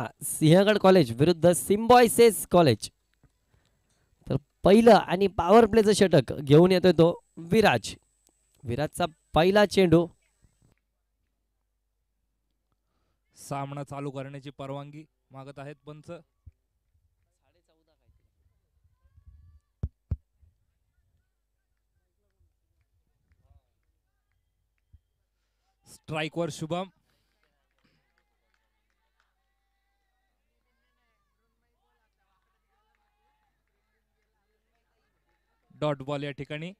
हा, सिंहगड कॉलेज विरुद्ध सिम्बॉयसेस कॉलेज. तर पहिलं आणि पॉवर प्लेचं षटक घेऊन येतोय तो विराज. विराजचा पहिला चेंडू. सामना चालू करण्याची परवानगी मागत आहेत पंच. स्ट्राईक वर शुभम. डॉट बॉल या ठिकाणी.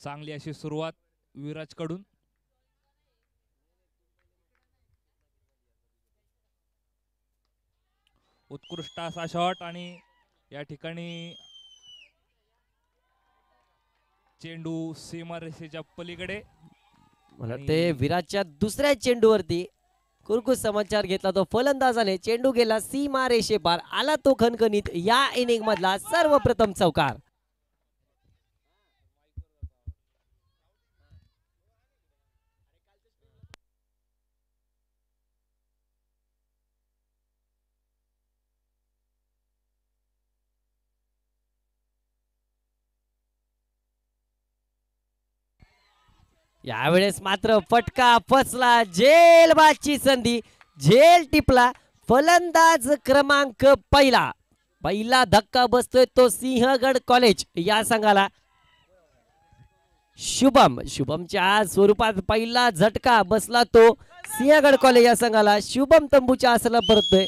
चांगली अशी सुरुवात विराजकडून उत्कृष्ट असा शॉट आणि या ठिकाणी चेंडू सीमारेषेच्या पलीकडे. मला वाटते विराजच्या दुसऱ्या चेंडूवरती कुरकुस समाचार घेतला तो फलंदाजाने. चेंडू गेला सीमा रेषे पार आला तो खणखणीत या इनिंग मधला सर्वप्रथम चौकार. यावेळेस मात्र फटका फसला जेलबाजची संधी. झेल टिपला फलंदाज क्रमांक पहिला. पहिला धक्का बसतोय तो सिंहगड कॉलेज या संघाला शुभम शुभमच्या स्वरूपात पहिला झटका बसला तो सिंहगड कॉलेज या संघाला. शुभम तंबूच्या आसला परततोय.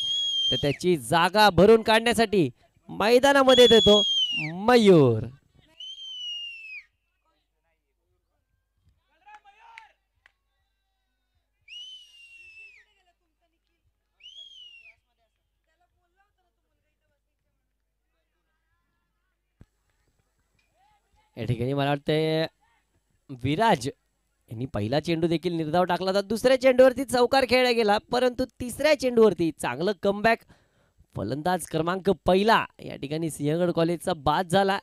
तर त्याची जागा भरून काढण्यासाठी मैदानामध्ये देतो मयूर. या ठिकाणी मला वाटतंय विराज यांनी पहिला चेंडू देखील निर्धाव टाकला होता. दुसऱ्या चेंडूवरती चौकार खेळला गेला परंतु तिसऱ्या चेंडूवरती चांगलं कमबॅक फलंदाज क्रमांक पहिला या ठिकाणी सिंहगड कॉलेजचा बाद झाला.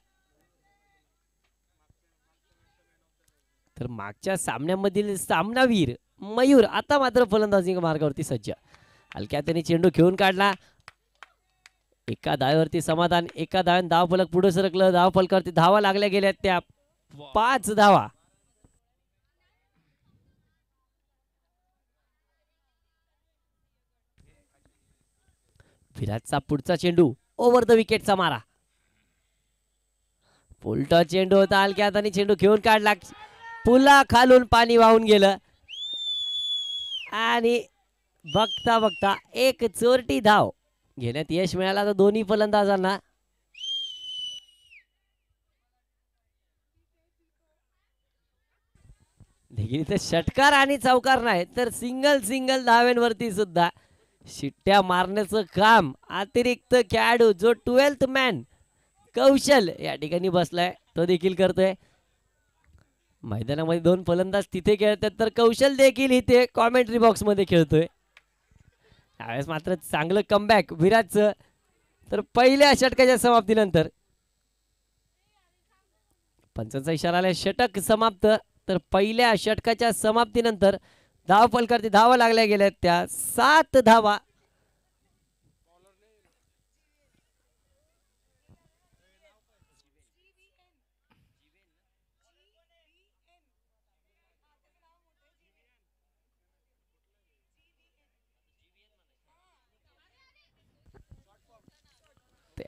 तर मागच्या सामन्यामधील सामनावीर मयूर आता मात्र फलंदाजी मार्गावरती सज्ज. हलक्या त्याने चेंडू खेळून काढला. एका धावेवरती समाधान एका धाव्याने धाव फलक पुढे सरकलं धाव फलकावरती धावा लागल्या गेल्या त्या पाच धावा. विराटचा पुढचा चेंडू ओव्हर द विकेटचा मारा. उलटा चेंडू होता हलक्या हाताने चेंडू घेऊन काढला. पुला खालून पाणी वाहून गेलं. आणि बघता बघता एक चोरटी धाव. घेण्यात यश मिळाला. तर दोन्ही फलंदाजांना देखील इथे षटकार आणि चौकार नाही तर सिंगल सिंगल धाव्यांवरती सुद्धा शिट्ट्या मारण्याचं काम अतिरिक्त खेळाडू जो ट्वेल्थ मॅन कौशल या ठिकाणी बसलाय तो देखील करतोय. मैदानामध्ये दोन फलंदाज तिथे खेळतात तर कौशल देखील इथे कॉमेंट्री बॉक्समध्ये खेळतोय. त्यावेळेस मात्र चांगलं कमबॅक विराजचं तर पहिल्या षटकाच्या समाप्तीनंतर. पंचांचा इशारा आलाय षटक समाप्त. तर पहिल्या षटकाच्या समाप्तीनंतर धाव पलकारती धावा लागल्या गेल्या त्या सात धावा.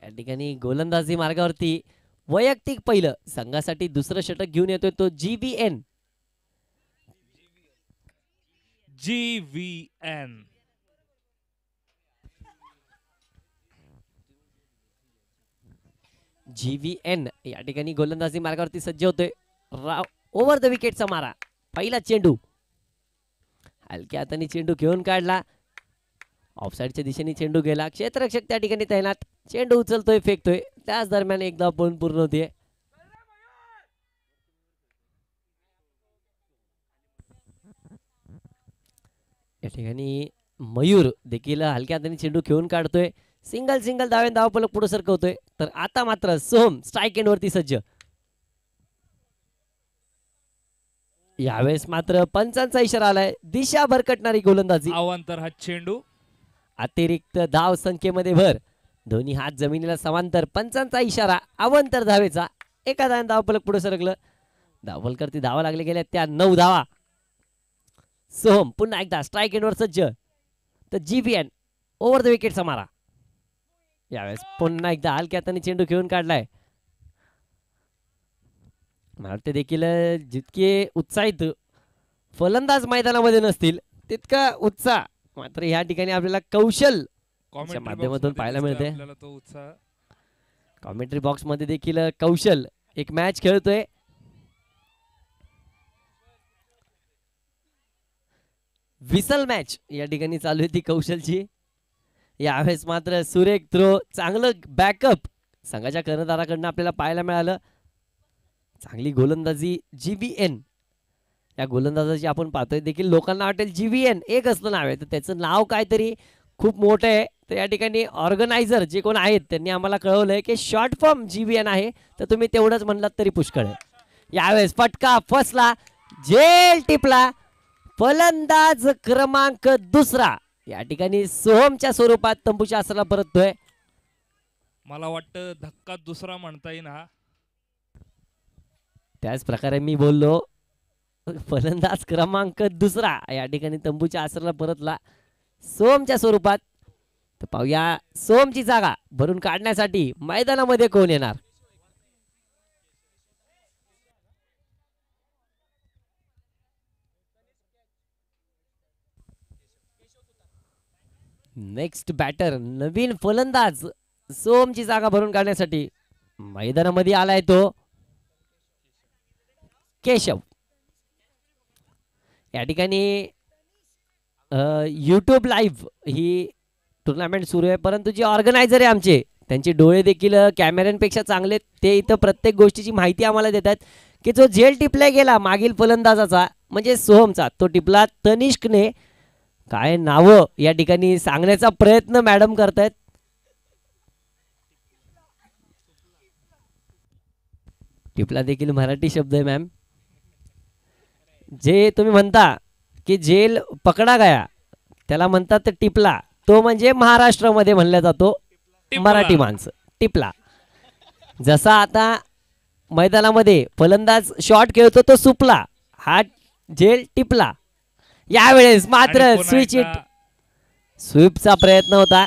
त्या ठिकाणी गोलंदाजी मार्गावरती वैयक्तिक पहिलं. संघासाठी दुसरं षटक घेऊन येतोय तो G B N G V N G V N या ठिकाणी गोलंदाजी मार्गावरती सज्ज होतोय. राव ओव्हर द विकेटचा मारा. पहिला चेंडू. हलक्या हाताने चेंडू घेऊन काढला. ऑफसाईडच्या दिशेने चेंडू गेला. क्षेत्ररक्षक त्या ठिकाणी तैनात. चेंडू उचलतोय फेकतोय. त्याच दरम्यान एकदा पण पूर्ण होते या ठिकाणी मयूर देखील हलक्या हाताने चेंडू खेळून काढतोय. सिंगल सिंगल दावे धाव पलक पुढे सरकवतोय. तर आता मात्र सोम स्ट्राईक एंड वरती सज्ज. यावेळेस मात्र पंचांचा इशारा आलाय. दिशा भरकटणारी गोलंदाजी. अवांतर हा चेंडू. अतिरिक्त धाव संख्येमध्ये भर. दोन्ही हात जमिनीला समांतर पंचांचा इशारा अवंतर धावेचा. एका धान धावफलक पुढे सरकलं. धावफलकरती धावा लागले गेल्या त्या नऊ धावा. सोहम पुन्हा एकदा स्ट्राईक एंडवर सज्ज. तर G B N over the विकेटचा मारा यावेळेस पुन्हा एकदा हलक्या हाताने चेंडू खेळून काढलाय. मला देखील जितके उत्साहित फलंदाज मैदानामध्ये नसतील तितका उत्साह मात्र ह्या ठिकाणी आपल्याला कौशल माध्यमातून पाहायला मिळते. कॉमेंट्री बॉक्समध्ये देखील कौशल एक मॅच खेळतोय. विसल मॅच या ठिकाणी चालू आहे ती कौशलची. यावेळेस मात्र सुरेख थ्रो चांगलं बॅकअप संघाच्या कर्णधाराकडनं आपल्याला पाहायला मिळालं. चांगली गोलंदाजी जी बी एन या गोलंदाजाची आपण पाहतोय देखील. लोकांना वाटेल जी बी एन एक असलं नाव आहे. तर त्याचं नाव काहीतरी खूप मोठं आहे. तर या ठिकाणी ऑर्गनायझर जे कोण आहेत त्यांनी आम्हाला कळवलंय की short form G B N आहे. तर तुम्ही तेवढंच म्हणलात तरी पुष्कळ आहे. यावेळेस फटका फसला जेल टिपला. फलंदाज क्रमांक दुसरा. या ठिकाणी सोहमच्या स्वरूपात तंबूच्या आसरा परततोय. मला वाटतं धक्का दुसरा म्हणता येईल हा. त्याच प्रकारे मी बोललो फलंदाज क्रमांक दुसरा. या ठिकाणी तंबूच्या आसरला परतला सोमच्या स्वरूपात. तर पाहूया सोमची जागा भरून काढण्यासाठी मैदानामध्ये कोण येणार? नेक्स्ट बॅटर नवीन फलंदाज सोमची जागा भरून काढण्यासाठी मैदानामध्ये आलाय तो केशव. या ठिकाणी यूट्यूब लाईव्ह ही टुर्नामेंट सुरू आहे. परंतु जे ऑर्गनायझर आहे आमचे त्यांचे डोळे देखील कॅमेऱ्यांपेक्षा चांगले ते इथं प्रत्येक गोष्टीची माहिती आम्हाला देतात की जो झेल टिपला गेला मागील फलंदाजाचा म्हणजे सोहमचा तो टिपला तनिष्कने. काय नावं या ठिकाणी सांगण्याचा प्रयत्न मॅडम करतायत. टिपला देखील मराठी शब्द आहे मॅम. जे तुम्ही म्हणता की जेल पकडा गया त्याला म्हणतात ते टिपला. तो म्हणजे महाराष्ट्रामध्ये म्हणला जातो. मराठी माणसं. टिपला. जसा आता मैदानामध्ये फलंदाज शॉट खेळतो तो सुपला. हा जेल टिपला. यावेळेस मात्र स्विच इट स्वीपचा प्रयत्न होता.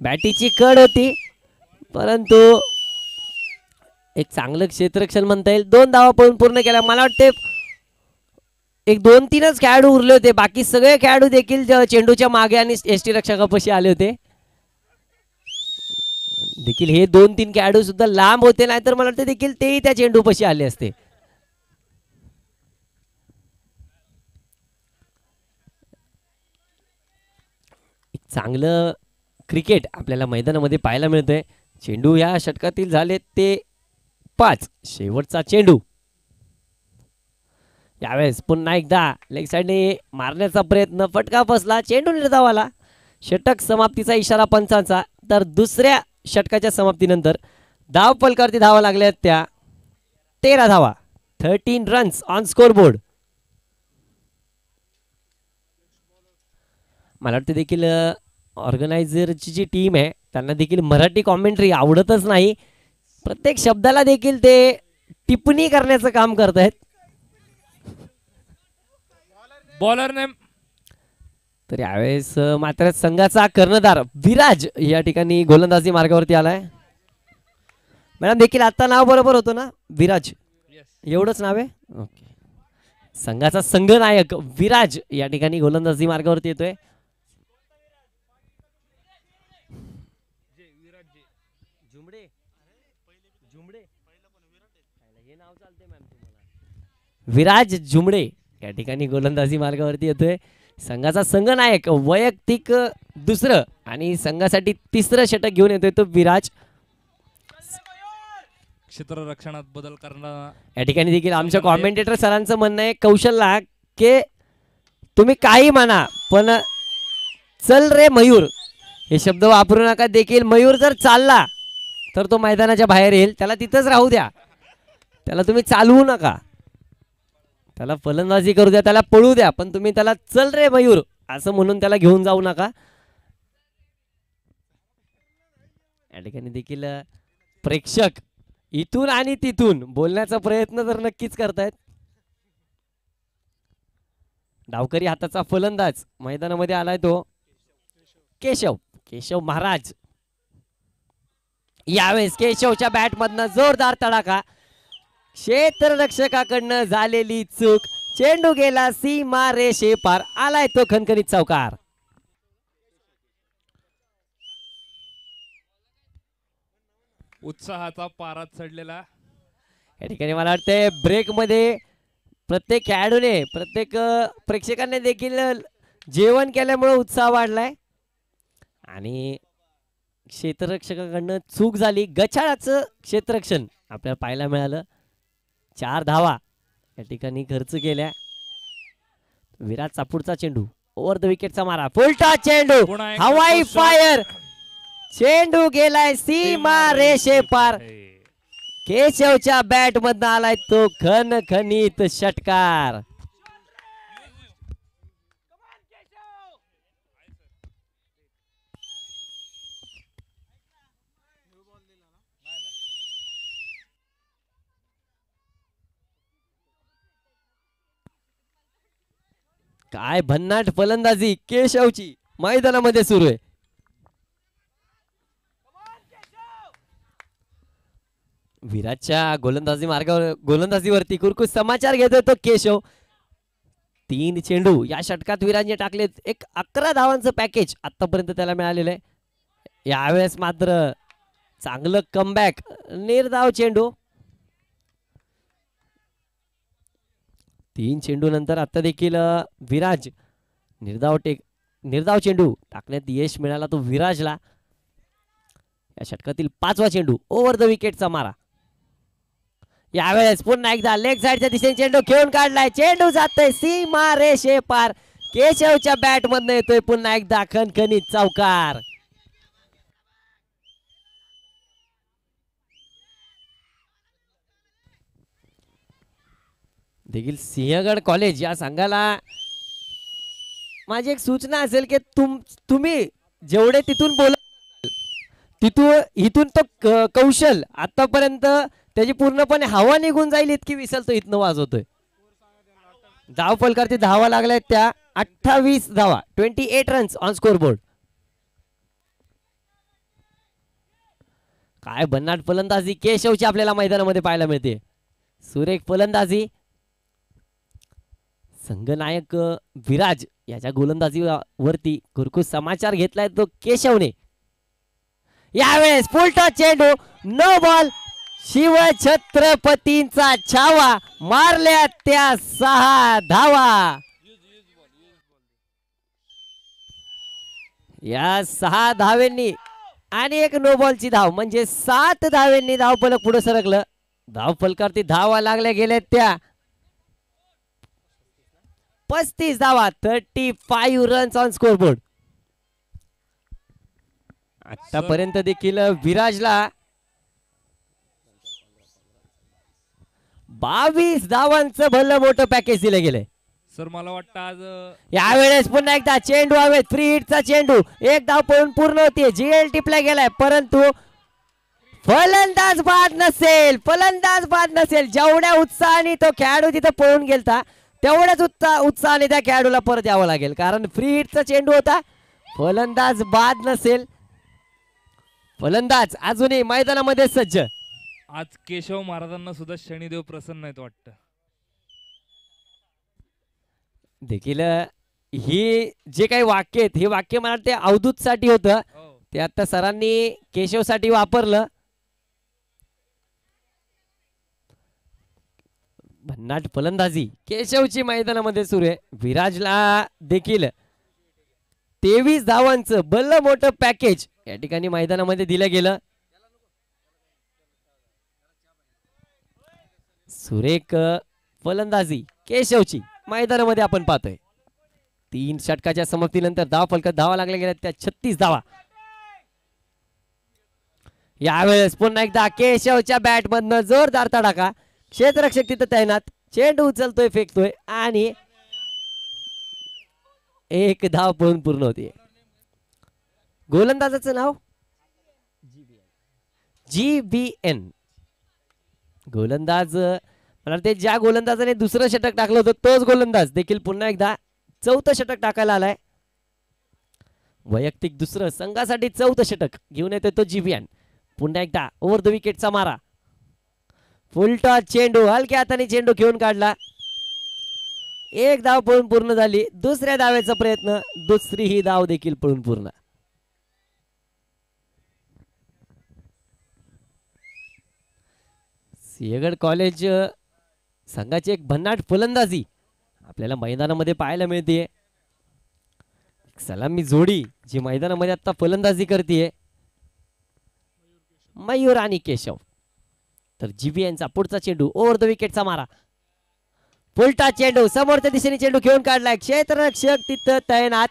बॅटीची कड होती. परंतु एक चांगलं क्षेत्ररक्षण म्हणता येईल. दोन धावा पळून पूर्ण केल्या. मला वाटते एक दोन तीनच खेळाडू उरले होते. बाकी सगळे खेळाडू देखील चेंडूच्या मागे आणि एस टी रक्षकापाशी आले होते. देखील हे दोन तीन खेळाडू सुद्धा लांब होते नाहीतर मला वाटतं देखील तेही त्या चेंडूपाशी आले असते. चांगलं क्रिकेट आपल्याला मैदानामध्ये पाहायला मिळतंय. चेंडू या षटकातील झाले ते पाच. शेवटचा चेंडू. यावेळेस पुन्हा एकदा लेग साईडने मारण्याचा प्रयत्न फटका फसला चेंडू निर्धावाला. षटक समाप्तीचा इशारा पंचांचा. तर दुसऱ्या षटकाच्या समाप्तीनंतर धाव पलकारती धावा लागल्या त्या तेरा धावा. Thirteen runs on scoreboard मला वाटतं देखील ऑर्गनायझरची जी टीम आहे त्यांना देखील मराठी कॉमेंट्री आवडतच नाही. प्रत्येक शब्दाला देखील ते टिप्पणी करण्याचं काम करत आहेत बॉलरने तर यावेळेस मात्र संघाचा कर्णधार विराज या ठिकाणी गोलंदाजी मार्गावरती आलाय. मॅडम देखील आता नाव बरोबर होतं ना? विराज. एवढंच नाव आहे? ओके. संघाचा संघनायक विराज या ठिकाणी गोलंदाजी मार्गावरती येतोय. विराज जुमडे या ठिकाणी गोलंदाजी मार्गावरती येतोय. संघाचा संघनायक वैयक्तिक दुसरं आणि संघासाठी तिसरं षटक घेऊन येतोय तो विराज. क्षेत्ररक्षणात बदल करणारा या ठिकाणी देखील आमच्या कॉमेंटेटर सरांचं म्हणणं आहे कौशलला की तुम्ही काही म्हणा पण चल रे मयूर. हे शब्द वापरू नका देखील. मयूर जर चालला तर तो मैदानाच्या बाहेर येईल. त्याला तिथंच राहू द्या. त्याला तुम्ही चालवू नका. त्याला फलंदाजी करू द्या त्याला पळू द्या पण तुम्ही त्याला चल रे मयूर असं म्हणून त्याला घेऊन जाऊ नका. या ठिकाणी देखील प्रेक्षक इथून आणि तिथून बोलण्याचा प्रयत्न तर नक्कीच करतायत. डावकरी हाताचा फलंदाज मैदानामध्ये आलाय तो. केशव केशव महाराज. यावेळेस केशवच्या बॅट मधनं जोरदार तडाखा. क्षेत्ररक्षकाकडनं झालेली चूक चेंडू गेला सीमा रेषे पार आलाय तो खणखणीत चौकार उत्साहाचा पारा चढलेला. या ठिकाणी मला वाटतंय ब्रेकमध्ये प्रत्येक खेळाडूने प्रत्येक प्रेक्षकांनी देखील जेवण केल्यामुळे उत्साह वाढलाय. आणि क्षेत्ररक्षकाकडनं चूक झाली गचाळाचं क्षेत्ररक्षण आपल्याला पाहायला मिळालं. चार धावा. या ठिकाणी खर्च केल्या विराट चापूरचा चेंडू. ओव्हर द विकेटचा मारा. फुलटा चेंडू. हवाई. फायर. चेंडू गेलाय सीमा रेषे पार. केशवच्या बॅट मधनं आलाय तो खन खनीत षटकार. काय भन्नाट फलंदाजी केशवची. मैदानामध्ये सुरू आहे. विराटच्या गोलंदाजी मार्गावर गोलंदाजीवरती कुरकुस समाचार घेतोय तो केशव. तीन चेंडू या षटकात विराटने टाकलेत एक अकरा धावांचं पॅकेज आतापर्यंत त्याला मिळालेलं आहे. यावेळेस मात्र चांगलं कमबॅक निर्धाव चेंडू. तीन चेंडू नंतर आता देखील विराज निर्धाव टेक निर्धाव चेंडू टाकण्यात यश मिळाला तो विराजला. या षटकातील पाचवा चेंडू ओव्हर द विकेटचा मारा. यावेळेस पुन्हा एकदा लेग साईडच्या दिशेने चेंडू खेळून काढलाय. चेंडू जातोय सीमा रेषे पार केशवच्या बॅट मधनं येतोय पुन्हा एकदा खणखणीत चौकार. देखील सिंहगड कॉलेज या संघाला. माझी एक सूचना असेल की तुम तुम्ही जेवढे तिथून बोल तिथून इथून तो कौशल आतापर्यंत त्याची पूर्णपणे हवा निघून जाईल इतकी विसल तो इथनं वाजवतोय. धाव फलकारती धावा लागल्यात त्या अठ्ठावीस धावा twenty eight runs on scoreboard काय भन्नाट फलंदाजी केशवची आपल्याला मैदानामध्ये पाहायला मिळते. सुरेख फलंदाजी संघनायक विराज याच्या गोलंदाजी वरती कुरकुस समाचार घेतलाय तो केशवने. यावेळेस फुलटा चेंडू नो हो. बॉल शिव छत्रपतींचा छावा. मारल्या त्या सहा धावा. या सहा धावेंनी आणि एक नो बॉलची धाव. म्हणजे सात धावेंनी धावफलक पुढे सरकलं. धाव फलकावरती धावा लागल्या गेल्या त्या. पस्तीस धावा thirty five runs on scoreboard आतापर्यंत देखील विराजला बावीस धावांचं भलं मोठं पॅकेज दिलं गेलंय. सर मला वाटतं आज यावेळेस पुन्हा एकदा चेंडू हवेत फ्री हिटचा चेंडू. एक धाव पळून पूर्ण होतीये जीएल टिपला गेलाय परंतु फलंदाज बाद नसेल फलंदाज बाद नसेल. जेवढ्या उत्साहाने तो खेळाडू तिथं पळून गेलता तेवढ्याच उत्साह उत्साहाने त्या खेळाडूला परत यावं लागेल. कारण फ्री हिटचा चेंडू होता. फलंदाज बाद नसेल. फलंदाज अजूनही मैदानामध्ये सज्ज. आज केशव महाराजांना सुद्धा शनिदेव प्रसन्न आहेत वाटतं. देखील ही जे काही वाक्य आहेत हे वाक्य मला ते अवधूत साठी होतं ते आता सरांनी केशवसाठी वापरलं. भन्नाट फलंदाजी केशवची मैदानामध्ये सुरू आहे. विराजला देखील तेवीस धावांचं भलं मोठं पॅकेज या ठिकाणी मैदानामध्ये दिलं गेलं. सुरेख फलंदाजी केशवची मैदानामध्ये आपण पाहतोय. तीन षटकाच्या समाप्तीनंतर धाव फलकात धावा लागल्या गेल्या त्या छत्तीस धावा. यावेळेस पुन्हा एकदा केशवच्या बॅट मधनं जोरदार तडाखा. क्षेत्ररक्षक तिथं तैनात. चेंडू उचलतोय फेकतोय आणि एक धाव पळून पूर्ण होते गोलंदाजाचं नाव? जी बी एन. गोलंदाज मला ते ज्या गोलंदाजाने दुसरं षटक टाकलं होतं तोच गोलंदाज. देखील पुन्हा एकदा चौथं षटक टाकायला आलाय. वैयक्तिक दुसरं संघासाठी चौथं षटक घेऊन येतोय तो जीबीएन पुन्हा एकदा ओव्हर द विकेटचा मारा. फुलटॉस चेंडू हलक्या हाताने चेंडू घेऊन काढला. एक धाव पळून पूर्ण झाली. दुसऱ्या धावेचा प्रयत्न दुसरी ही धाव देखील पळून पूर्ण. सिंहगड कॉलेज संघाची एक भन्नाट फलंदाजी आपल्याला मैदानामध्ये पाहायला मिळते सलामी जोडी जी मैदानामध्ये आता फलंदाजी करते मयूर आणि केशव. तर जीबी यांचा पुढचा चेंडू ओव्हर द विकेटचा मारा. पुलटा चेंडू समोरच्या दिशेने चेंडू घेऊन काढलाय क्षेत्ररक्षक तिथं तैनात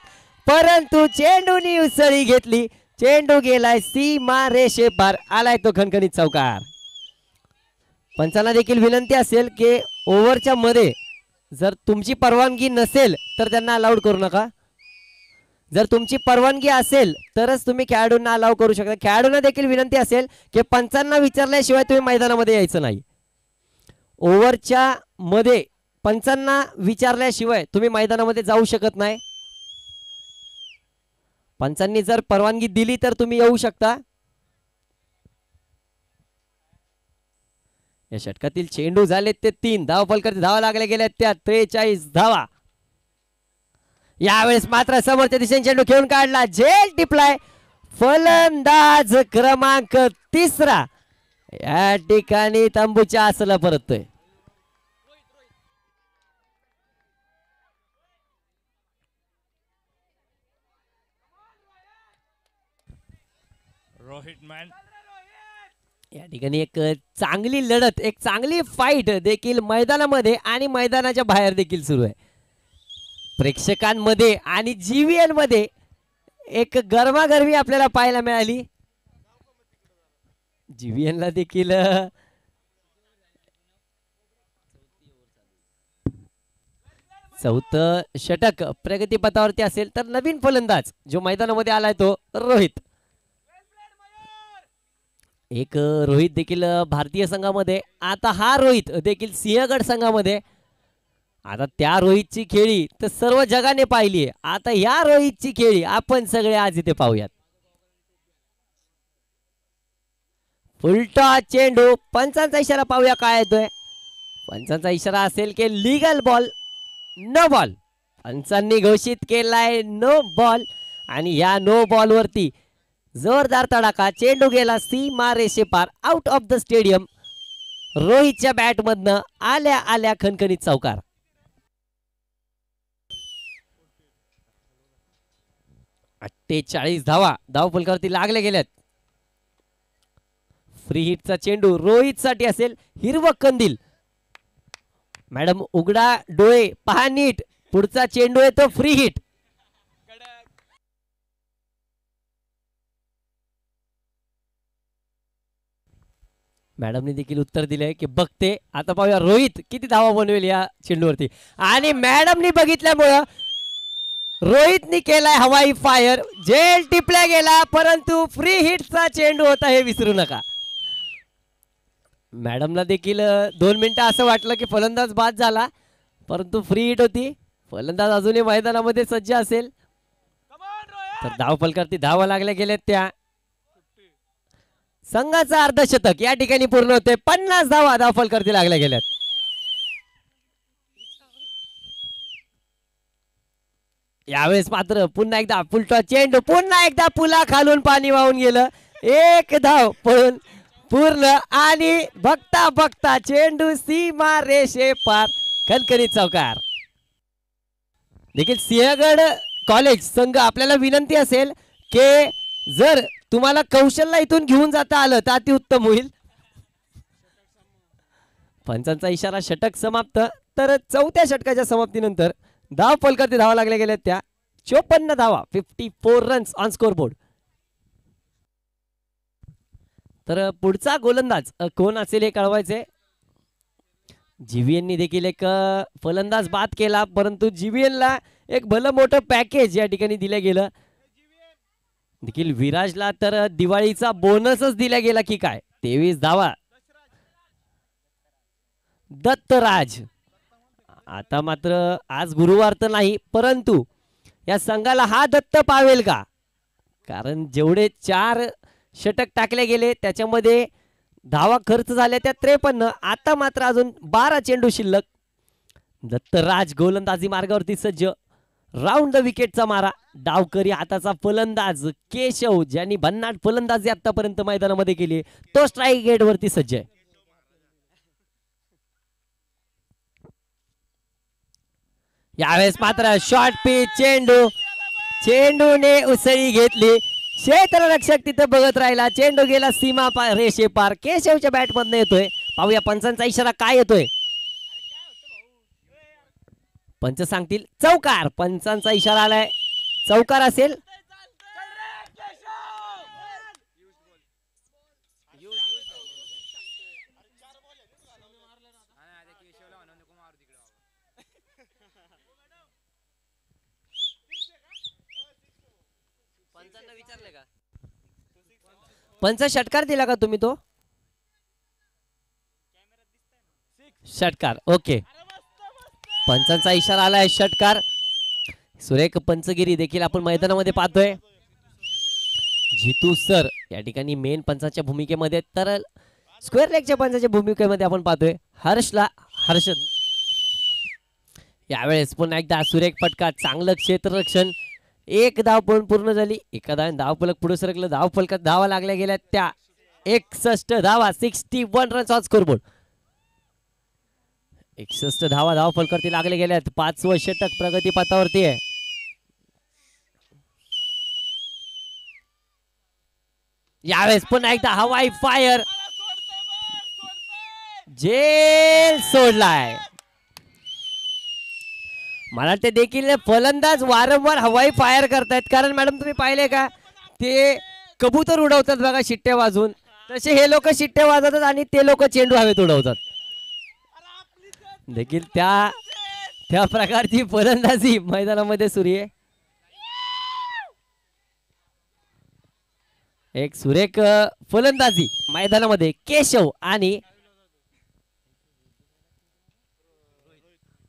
परंतु चेंडूनी उसळी घेतली. चेंडू गेलाय सीमा रेषे पार. आलाय तो खणखणीत चौकार. पंचांना देखील विनंती असेल की ओव्हरच्या मध्ये जर तुमची परवानगी नसेल तर त्यांना अलाउड करू नका. जर तुमची परवानगी असेल तरच तुम्ही खेळाडूंना अलाव करू शकता. खेळाडूंना देखील विनंती असेल की पंचांना विचारल्याशिवाय तुम्ही मैदानामध्ये यायचं नाही. ओव्हरच्या मध्ये पंचांना विचारल्याशिवाय तुम्ही मैदानामध्ये जाऊ शकत नाही. पंचांनी जर परवानगी दिली तर तुम्ही येऊ शकता. या षटकातील चेंडू झाले ते तीन. धाव फलकाचे धावा लागल्या गेल्या त्या. त्रेचाळीस धावा. यावेळेस मात्र समोरच्या दिशेने चेंडू खेळून काढला. झेल टिपलाय. फलंदाज क्रमांक तिसरा. या ठिकाणी तंबूच्या आसला परततोय. रोहित मॅन. या ठिकाणी एक चांगली लढत एक चांगली फाईट देखील मैदानामध्ये आणि मैदानाच्या बाहेर देखील सुरू आहे. प्रेक्षकांमध्ये आणि जीव्हीएलमध्ये एक गरमागरमी आपल्याला पाहायला मिळाली. जीव्हीएल ला देखील चौथ चौथं षटक प्रगतीपथावरती असेल तर नवीन फलंदाज जो मैदानामध्ये आलाय तो रोहित. एक रोहित देखील भारतीय संघामध्ये. आता हा रोहित देखील सिंहगड संघामध्ये आता त्या रोहितची खेळी तर सर्व जगाने पाहिली आता या रोहितची खेळी आपण सगळे आज इथे पाहूयात. उलटा चेंडू पंचांचा इशारा पाहूया काय येतोय. पंचांचा इशारा असेल की लिगल बॉल नो बॉल. पंचांनी घोषित केलाय नो बॉल. आणि या नो बॉल वरती जोरदार तडाखा. चेंडू गेला सीमा रेषे पार आउट ऑफ द स्टेडियम रोहितच्या बॅट मधनं आल्या आल्या खणखणीत चौकार अठ्ठेचाळीस धावा. धाव फलकावरती लागल्या गेल्यात. फ्री हिटचा चेंडू रोहित साठी असेल हिरव कंदील. मॅडम उघडा डोळे पहा नीट. पुढचा चेंडू येतो फ्री हिट मॅडमने देखील उत्तर दिले की बघते. आता पाहूया रोहित किती धावा बनवेल या चेंडूवरती. आणि मॅडमनी बघितल्यामुळं रोहितनी केलाय हवाई फायर. जेल टिपला गेला परंतु फ्री हिटचा चेंडू होता हे विसरू नका. मॅडमला देखील दोन मिनिटं असं वाटलं की फलंदाज बाद झाला परंतु फ्री हिट होती. फलंदाज अजूनही मैदानामध्ये सज्ज असेल. तर धाव फलकावरती धावा लागल्या गेल्यात त्या. संघाचा अर्धशतक या ठिकाणी पूर्ण होते. पन्नास धावा धाव फलकावरती लागल्या गेल्यात. यावेळेस मात्र पुन्हा एकदा पुलटा चेंडू पुन्हा एकदा पुला खालून पाणी वाहून गेलं. एक धाव पळून पूर्ण आणि बघता बघता चेंडू सीमा रेषे पार. खनखनीत चौकार देखील सिंहगड कॉलेज संघ आपल्याला विनंती असेल की जर तुम्हाला कौशल्य इथून घेऊन जाता आलं तर अतिउत्तम होईल. पंचांचा इशारा षटक समाप्त. तर चौथ्या षटकाच्या समाप्तीनंतर धाव फलकावरती धावा लागल्या गेल्या त्या. चोपन्न धावा fifty four runs on scoreboard तर पुढचा गोलंदाज कोण असेल हे कळवायचे जीव्हीएननी देखील एक फलंदाज बाद केला परंतु जीव्हीएनला एक भलं मोठं पॅकेज या ठिकाणी दिलं गेलं. देखील विराजला तर दिवाळीचा बोनसच दिला गेला की काय? तेवीस धावा. दत्तराज. आता मात्र आज गुरुवार तर नाही परंतु या संघाला हा दत्त पावेल का? कारण जेवढे चार षटक टाकले गेले त्याच्यामध्ये धावा खर्च झाल्या त्या त्रेपन्न आता मात्र अजून बारा चेंडू शिल्लक. दत्तराज गोलंदाजी मार्गावरती सज्ज. राऊंड द विकेटचा मारा. डावकरी हाताचा फलंदाज केशव ज्यांनी भन्नाट फलंदाजी आतापर्यंत मैदानामध्ये केली तो स्ट्राईक गेटवरती सज्ज आहे. यावेळेस मात्र शॉर्ट पिच चेंडू. चेंडूने उसळी घेतली. क्षेत्ररक्षक तिथं बघत राहिला. चेंडू गेला सीमा पा रेषे पार. केशवच्या बॅट मधनं येतोय. पाहूया पंचांचा इशारा काय येतोय. पंच सांगतील चौकार. पंचांचा इशारा आलाय. चौकार असेल. पंच षटकार दिला का तुम्ही तो? षटकार ओके. पंचांचा इशारा आलाय षटकार. सुरेख पंचगिरी देखील आपण मैदानामध्ये पाहतोय. जितू सर या ठिकाणी मेन पंचाच्या भूमिकेमध्ये तर स्क्वेअर लेगच्या पंचाच्या भूमिकेमध्ये आपण पाहतोय. हर्षला हर्षद. यावेळेस पुन्हा एकदा सुरेख फटका चांगलं क्षेत्ररक्षण. एक धाव पण पूर्ण झाली. एका धाव धाव फलक पुढे सरकलं धाव फलकात धावा लागल्या गेल्या त्या एकसष्ट धावा sixty one runs on scoreboard एकसष्ट धावा धाव फलकावरती लागले गेल्यात पाचवं षटक प्रगतीपथावरती आहे. यावेळेस पुन्हा एकदा हवाई फायर जेल सोडलाय. मला ते देखील फलंदाज वारंवार हवाई फायर करतायत. कारण मॅडम तुम्ही पाहिले का? ते कबूतर उडवतात बघा शिट्टे वाजून. तसे हे लोक शिट्टे वाजवतात आणि ते लोक चेंडू हवेत उडवतात. देखील त्या त्या प्रकारची फलंदाजी मैदानामध्ये सुरू आहे. एक सुरेख फलंदाजी मैदानामध्ये केशव आणि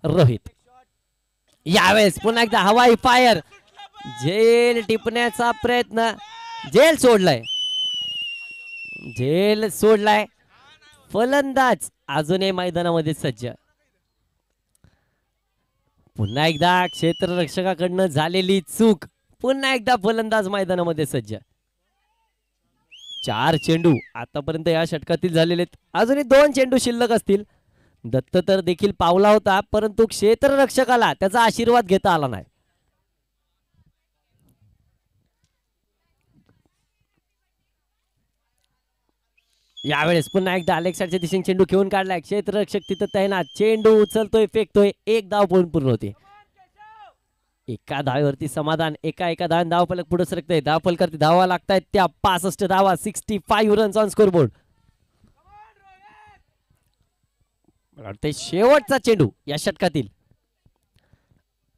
रोहित. यावेळेस पुन्हा एकदा हवाई फायर. झेल टिपण्याचा प्रयत्न. झेल सोडलाय. झेल सोडलाय. फलंदाज अजूनही मैदानामध्ये सज्ज. पुन्हा एकदा क्षेत्ररक्षकाकडनं झालेली चूक. पुन्हा एकदा फलंदाज मैदानामध्ये सज्ज. चार चेंडू आतापर्यंत या षटकातील झालेले आहेत. अजूनही दोन चेंडू शिल्लक असतील. दत्त तर देखील पावला होता परंतु क्षेत्ररक्षकाला त्याचा आशीर्वाद घेता आला नाही. यावेळेस पुन्हा एकदा अलेक्साच्या दिशेने चेंडू घेऊन काढलाय. क्षेत्ररक्षक तिथं तैनात. चेंडू उचलतोय फेकतोय. एक धाव पूर्ण पूर्ण होते. एका धावेवरती समाधान एका एका धाव धाव फलक पुढे सरकतंय. धाव फलकावरती धावा लागतायत त्या पासष्ट धावा sixty five runs on scoreboard मला वाटतंय शेवटचा चेंडू या षटकातील.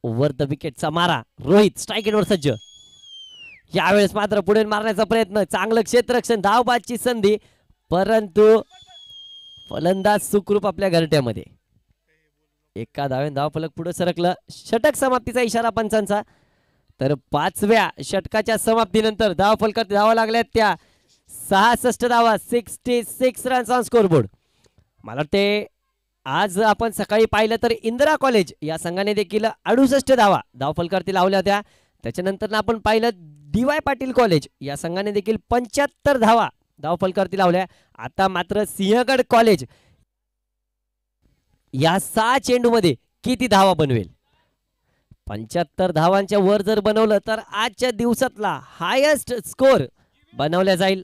ओव्हर द विकेटचा मारा. रोहित स्ट्राईक वर सज्ज. यावेळेस मात्र पुढे मारण्याचा प्रयत्न. चांगलं क्षेत्ररक्षण धावबादची संधी. परंतु फलंदाज सुखरूप आपल्या घरट्यामध्ये. एका धावेन धाव फलक पुढे सरकलं. षटक समाप्तीचा इशारा पंचांचा. तर पाचव्या षटकाच्या समाप्तीनंतर धाव फलकात धावा लागल्यात त्या सहासष्ट धावा sixty six runs on scoreboard मला वाटते आज आपण सकाळी पाहिलं तर इंदिरा कॉलेज या संघाने देखील अडुसष्ट धावा धावफलकारती लावल्या होत्या. त्याच्यानंतर आपण पाहिलं डी वाय पाटील कॉलेज या संघाने देखील पंच्याहत्तर धावा धावफलकारती लावल्या. आता मात्र सिंहगड कॉलेज या सहा चेंडूमध्ये किती धावा बनवेल? पंच्याहत्तर धावांच्या वर जर बनवलं तर आजच्या दिवसातला हायेस्ट स्कोर बनवल्या जाईल.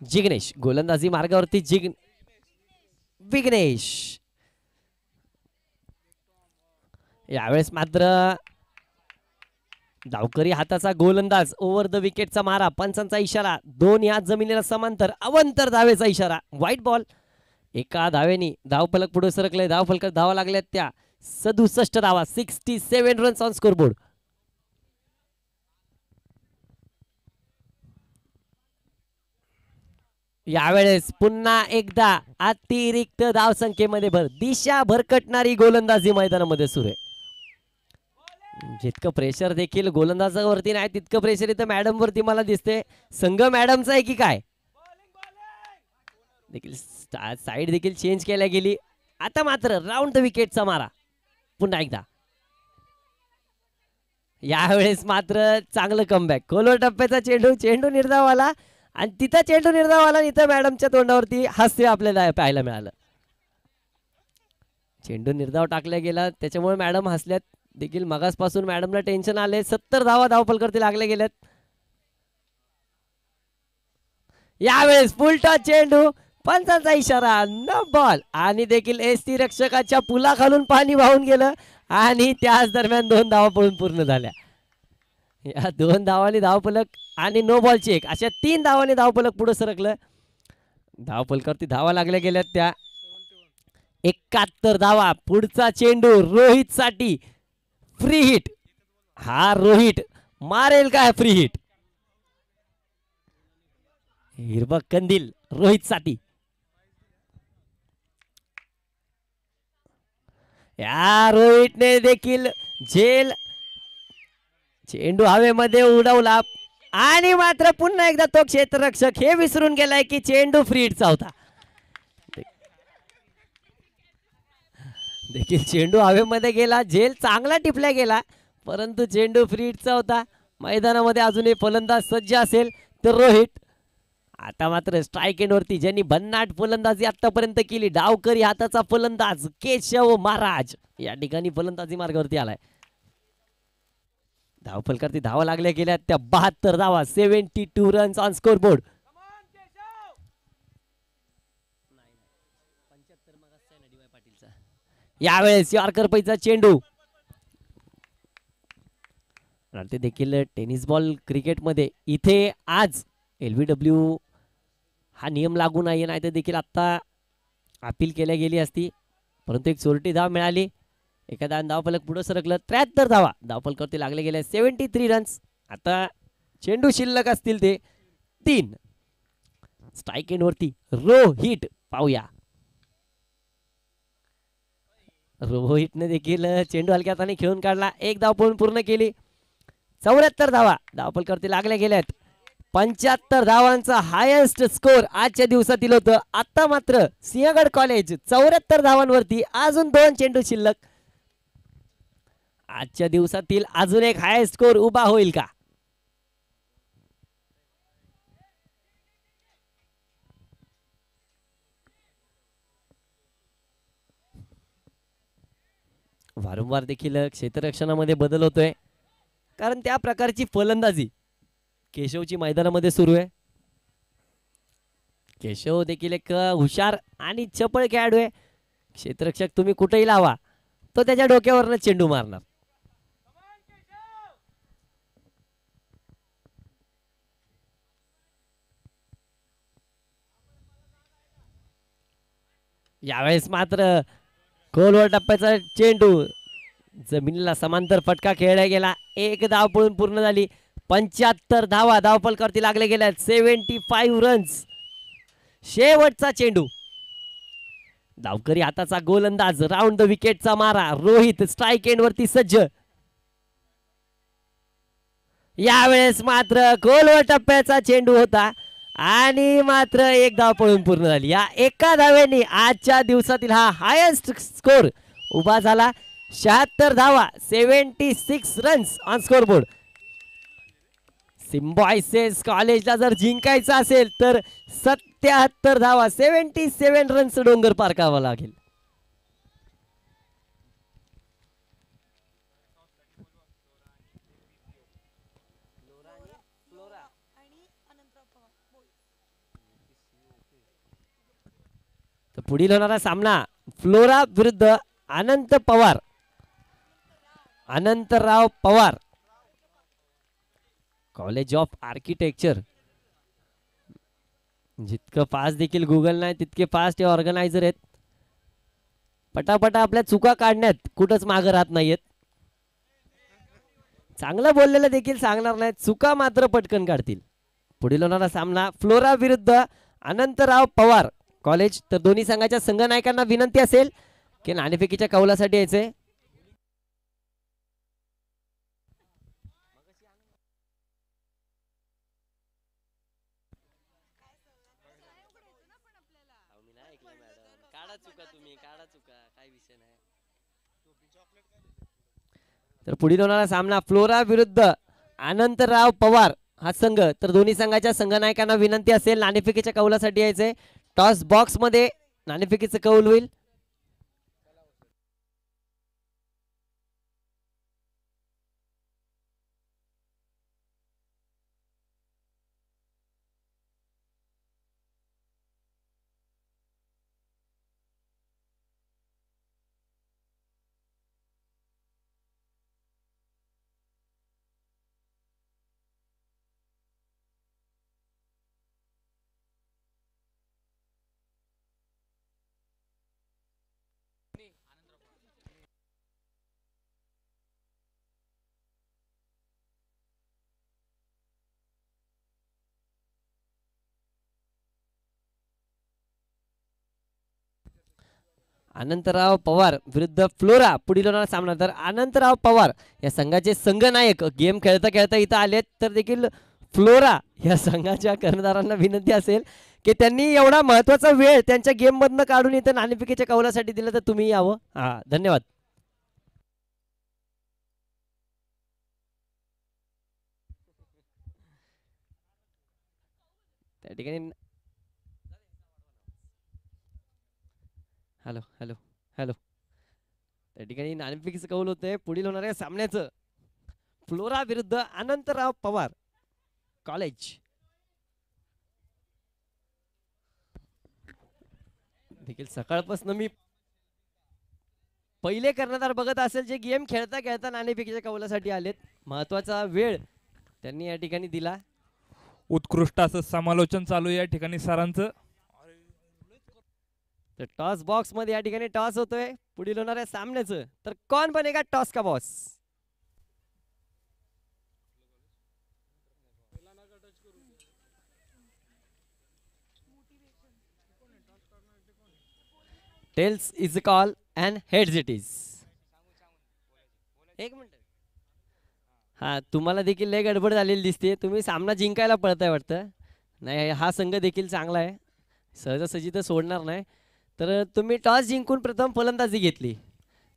जिग्नेश गोलंदाजी मार्गावरती जिग विघ्नेश. यावेळेस मात्र डावकरी हाताचा गोलंदाज ओव्हर द विकेटचा मारा. पंचांचा इशारा. दोन या जमिनीला समांतर. अवंतर धावेचा इशारा. व्हाईट बॉल एका धावेनी धावफलक पुढे सरकले धावफलक धावा लागल्यात त्या. सदुसष्ट धावा. Sixty seven runs on scoreboard यावेळेस पुन्हा एकदा अतिरिक्त धावसंख्येमध्ये भर दिशा भरकटणारी गोलंदाजी मैदानामध्ये सुरू आहे. जितकं प्रेशर देखील गोलंदाजावरती नाही तितकं प्रेशर इथं मॅडम वरती मला दिसते संघ मॅडमचा आहे की काय? देखील साईड देखील चेंज केल्या गेली. आता मात्र राऊंड द विकेटचा मारा. पुन्हा एकदा. यावेळेस मात्र चांगलं कमबॅक खोलो टप्प्याचा चेंडू चेंडू निर्धाव आला आणि तिथं चेंडू निर्धाव आला आणि इथं मॅडमच्या तोंडावरती हास्य आपल्याला पाहायला मिळालं. चेंडू निर्धाव टाकला गेला. त्याच्यामुळे मॅडम हसल्यात. देखील मगासपासून मॅडमला टेन्शन आले सत्तर धावा धावपलकरती लागले गेल्यात. यावेळेस पुलटा चेंडू पंचांचा इशारा न बॉल आणि देखील एस टी रक्षकाच्या पुलाखालून पाणी वाहून गेलं. आणि त्याच दरम्यान दोन धावा पळून पूर्ण झाल्या. या दोन धावांनी धावपलक आणि नो बॉल चेक अशा तीन धावांनी धावपलक पुढे सरकलं. धावफलकावरती धावा लागल्या गेल्यात त्या. एकाहत्तर धावा. पुढचा चेंडू रोहित साठी. फ्री हिट हा रोहित. मारेल काय फ्री हिट हिरवा कंदील रोहित साठी. या रोहितने देखील झेल चेंडू हवेमध्ये उडवला. आणि मात्र पुन्हा एकदा तो क्षेत्ररक्षक हे विसरून गेलाय की चेंडू फ्रीडचा होता. देखील चेंडू हवेमध्ये गेला. झेल चांगला टिपला गेला. परंतु चेंडू फ्रीडचा होता. मैदानामध्ये अजूनही फलंदाज सज्ज असेल तर रोहित. आता मात्र स्ट्राईक एंडवरती ज्यांनी भन्नाट फलंदाजी आतापर्यंत केली डावकरी हाताचा फलंदाज केशव महाराज. या ठिकाणी फलंदाजी मार्गावरती आलाय. धावफलकारती धावा लागल्या गेल्या त्या बहात्तर धावा seventy two runs on scoreboard यावेळेस यॉर्कर पैचा चेंडू. ते देखील टेनिस बॉल क्रिकेटमध्ये इथे आज एल बी डब्ल्यू हा नियम लागू नाही नाही तर देखील आत्ता अपील केल्या गेली असती. परंतु एक चोरटी धाव मिळाली. एखादा धावफलक पुढं सरकलं त्र्याहत्तर धावा. धावफलकावरती लागले गेले सेव्हन्टी थ्री रन्स आता चेंडू शिल्लक असतील ते तीन. स्ट्राईक एंडवरती रोहित पाहूया. रोहितने देखील चेंडू हलक्या हाताने खेळून काढला. एक धाव पळून पूर्ण केली. चौऱ्याहत्तर धावा. धावफलकावरती लागल्या गेल्यात. पंच्याहत्तर धावांचा हायेस्ट स्कोर आजच्या दिवसातील होतं. आता मात्र सिंहगड कॉलेज चौऱ्याहत्तर धावांवरती अजून दोन चेंडू शिल्लक. आजच्या दिवसातील अजून एक हाय स्कोर उभा होईल का? वारंवार देखील क्षेत्ररक्षणामध्ये बदल होतोय. कारण त्या प्रकारची फलंदाजी केशवची मैदानामध्ये सुरू आहे. केशव देखील एक हुशार आणि चपळ खेळाडू आहे. क्षेत्ररक्षक तुम्ही कुठेही लावा तो त्याच्या डोक्यावरनं चेंडू मारणार. यावेळेस मात्र खोलवर टप्प्याचा चेंडू जमिनीला समांतर फटका खेळला गेला. एक धाव पळून पूर्ण झाली. पंच्याहत्तर धावा धावपलकावरती लागले गेल्या. सेव्हन्टी फाईव्ह रन्स शेवटचा चेंडू. धावकरी हाताचा गोलंदाज राऊंड द विकेटचा मारा. रोहित स्ट्राईक एंड वरती सज्ज. यावेळेस मात्र गोलवर टप्प्याचा चेंडू होता. आणि मात्र एक धाव पळून पूर्ण झाली. या एका धावेने आजच्या दिवसातील हा हायेस्ट स्कोर उभा झाला. शहात्तर धावा seventy six runs on scoreboard Symbiosis कॉलेजला जर जिंकायचं असेल तर सत्याहत्तर धावा सेव्हन्टी सेव्हन रन्स डोंगर पार करावा लागेल. पुढील होणारा सामना फ्लोरा विरुद्ध Anant Pawar. Anantrao Pawar. College of architecture जितकं फास्ट देखील गुगल नाही तितके फास्ट हे ऑर्गनायझर आहेत. पटापटा आपल्या चुका काढण्यात कुठंच मागं राहत नाहीयेत. चांगलं बोललेलं देखील सांगणार नाहीत चुका मात्र पटकन काढतील. पुढील होणारा सामना फ्लोरा विरुद्ध अनंतराव पवार. कॉलेज तर दोन्ही संघाच्या संघनायकांना विनंती असेल की नाणेफेकीच्या कौलासाठी यायचंय. तर पुढील होणारा सामना फ्लोरा विरुद्ध अनंतराव पवार हा संघ. तर दोन्ही संघाच्या संघनायकांना विनंती असेल नाणेफेकीच्या कौलासाठी यायचंय. टॉस बॉक्समध्ये नाणेफेकीचं कौल होईल. अनंतराव पवार विरुद्ध फ्लोरा पुढील होणार सामना. तर अनंतराव पवार या संघाचे संघनायक. गेम खेळता खेळता इथं आलेत तर देखील फ्लोरा या संघाच्या कर्णधारांना विनंती असेल की त्यांनी एवढा महत्त्वाचा वेळ त्यांच्या गेममधनं काढून इथं नाणेफिकेच्या कौलासाठी दिलं तर तुम्ही यावं. हा धन्यवाद. त्या ठिकाणी हॅलो हॅलो हॅलो. त्या ठिकाणी नाणेफेकीचं कौल होतंय. पुढील होणाऱ्या सामन्याचं. फ्लोरा विरुद्ध अनंतराव पवार कॉलेज देखील सकाळपासून मी पहिले कर्णधार बघत असेल जे गेम खेळता खेळता नाणेफेकीच्या कौलासाठी आलेत. महत्त्वाचा वेळ त्यांनी या ठिकाणी दिला. उत्कृष्ट असं समालोचन चालू आहे या ठिकाणी सरांचं. तर टॉस बॉक्समध्ये या ठिकाणी टॉस होतोय. पुढील होणार आहे सामन्याचं. तर कोण बनेगा टॉस का boss? Tails is call and heads it is एक मिनिट. हा तुम्हाला देखील लय गडबड झालेली दिसते. तुम्ही सामना जिंकायला पळताय वाटतं. नाही हा संघ देखील चांगला आहे. सहजासहजी तर सोडणार नाही. तर तुम्ही टॉस जिंकून प्रथम फलंदाजी घेतली.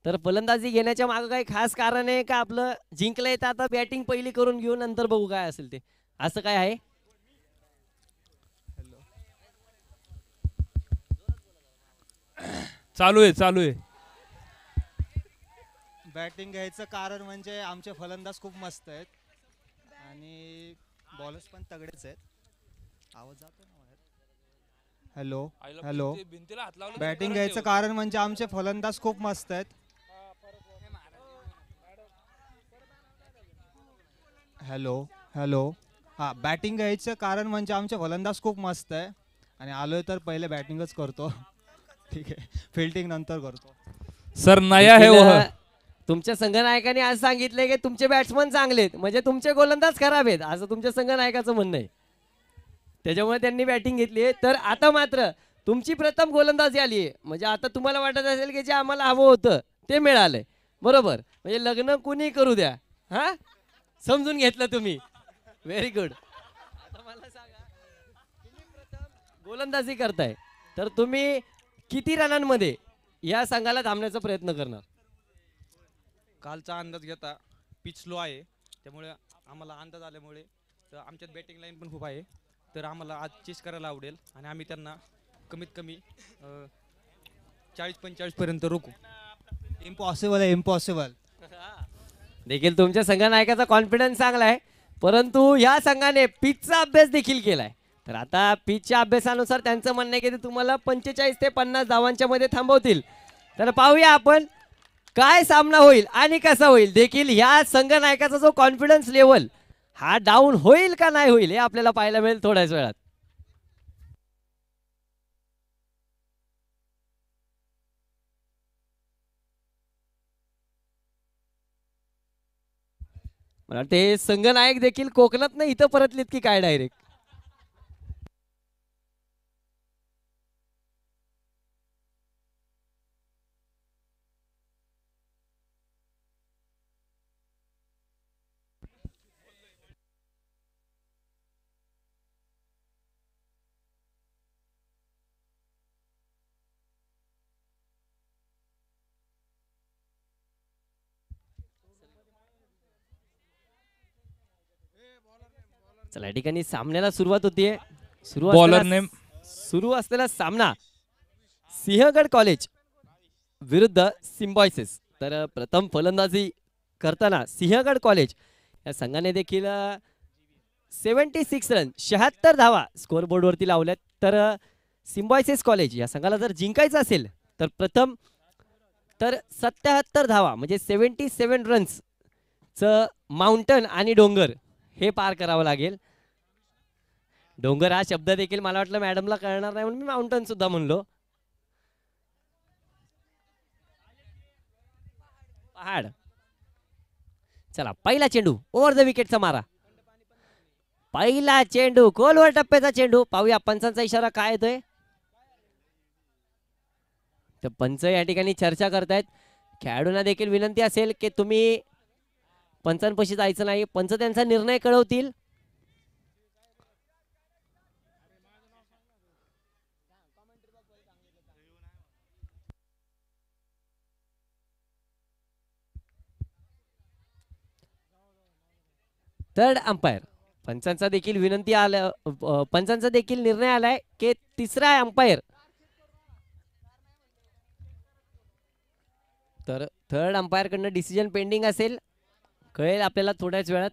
तर फलंदाजी घेण्याच्या मागं काही खास कारण आहे का? आपलं जिंकलंय तर आता बॅटिंग पहिली करून घेऊ नंतर बघू काय असेल ते. असं काय आहे? चालू आहे चालू आहे. बॅटिंग घ्यायचं कारण म्हणजे आमचे फलंदाज खूप मस्त आहेत. आणि बॉलर्स पण तगडेच आहेत. आवाज जातो ना? हॅलो हॅलो बॅटिंग घ्यायचं कारण म्हणजे आमचे फलंदाज खूप मस्त आहेत. हॅलो हॅलो हां बॅटिंग घ्यायचं कारण म्हणजे आमचे फलंदाज खूप मस्त आहे. आणि आलोय तर पहिले बॅटिंगच करतो. ठीक आहे. फिल्डिंग नंतर करतो. सर नया है वह तुमच्या संघनायकाने आज सांगितलंय की तुमचे बॅट्समन चांगले आहेत. म्हणजे तुमचे गोलंदाज खराब आहेत. असं तुमच्या संघनायकाचं म्हणणं आहे. त्याच्यामुळे त्यांनी बॅटिंग घेतली तर आता मात्र तुमची प्रथम गोलंदाजी आली म्हणजे आता तुम्हाला वाटत असेल की जे आम्हाला हवं होतं ते मिळालंय. बरोबर? म्हणजे लग्न कुणी करू द्या. हा? समजून घेतलं तुम्ही. व्हेरी गुड मला सांगा प्रथम गोलंदाजी करताय. तर तुम्ही किती रनांमध्ये या संघाला थांबण्याचा प्रयत्न करणार? कालचा अंदाज घेता पिच आहे. त्यामुळे आम्हाला अंदाज आल्यामुळे तर आमच्यात बॅटिंग लाईन पण खूप आहे. तर आम्हाला आज चेस करायला आवडेल आणि आम्ही त्यांना कमीत कमी चाळीस पंचेचाळीसपर्यंत रोखू. इम्पॉसिबल आहे इम्पॉसिबल देखील तुमच्या संघनायकाचा कॉन्फिडन्स चांगला आहे परंतु या संघाने पिचचा अभ्यास देखील केलाय. तर आता पिचच्या अभ्यासानुसार त्यांचं म्हणणं आहे की ते तुम्हाला पंचेचाळीस ते पन्नास धावांच्या मध्ये थांबवतील. तर पाहूया आपण काय सामना होईल आणि कसा होईल. देखील ह्या संघनायकाचा जो कॉन्फिडन्स लेवल हा डाऊन होईल का नाही होईल हे आपल्याला पाहायला मिळेल थोड्याच वेळात. मला वाटते संगनायक देखील कोकणात नाही इथं परतलेत की काय डायरेक्ट चला या ठिकाणी सामन्याला सुरुवात होतीये सुरू बॉलर असलेला- नेम सुरू असलेला सामना सिंहगड कॉलेज विरुद्ध सिम्बॉयसिस तर प्रथम फलंदाजी करताना सिंहगड कॉलेज या संघाने देखील सेवन्टी सिक्स रन शहात्तर धावा स्कोअर बोर्डवरती लावल्यात. तर सिम्बॉयसिस कॉलेज या संघाला जर जिंकायचं असेल तर प्रथम तर सत्याहत्तर धावा म्हणजे सेवन्टी सेवन रन्सचं माउंटन आणि डोंगर हे पार करावं लागेल. डोंगर हा शब्द देखील मला वाटलं मॅडमला कळणार नाही म्हणून मी माउंटन सुद्धा म्हणलो. पहाड. चला पहिला चेंडू ओव्हर द विकेटचा मारा. पहिला चेंडू खोलवर टप्प्याचा चेंडू. पाहूया पंचांचा इशारा काय येतोय. तर पंच या ठिकाणी चर्चा करतायत. खेळाडूंना देखील विनंती असेल की तुम्ही पंचांपाशी जायचं नाही. पंच त्यांचा निर्णय कळवतील. थर्ड अंपायर पंचांचा देखील विनंती आलं पंचांचा देखील निर्णय आलाय की तिसरा अंपायर तर थर्ड अंपायर कडनं डिसिजन पेंडिंग असेल. कळेल आपल्याला थोड्याच वेळात.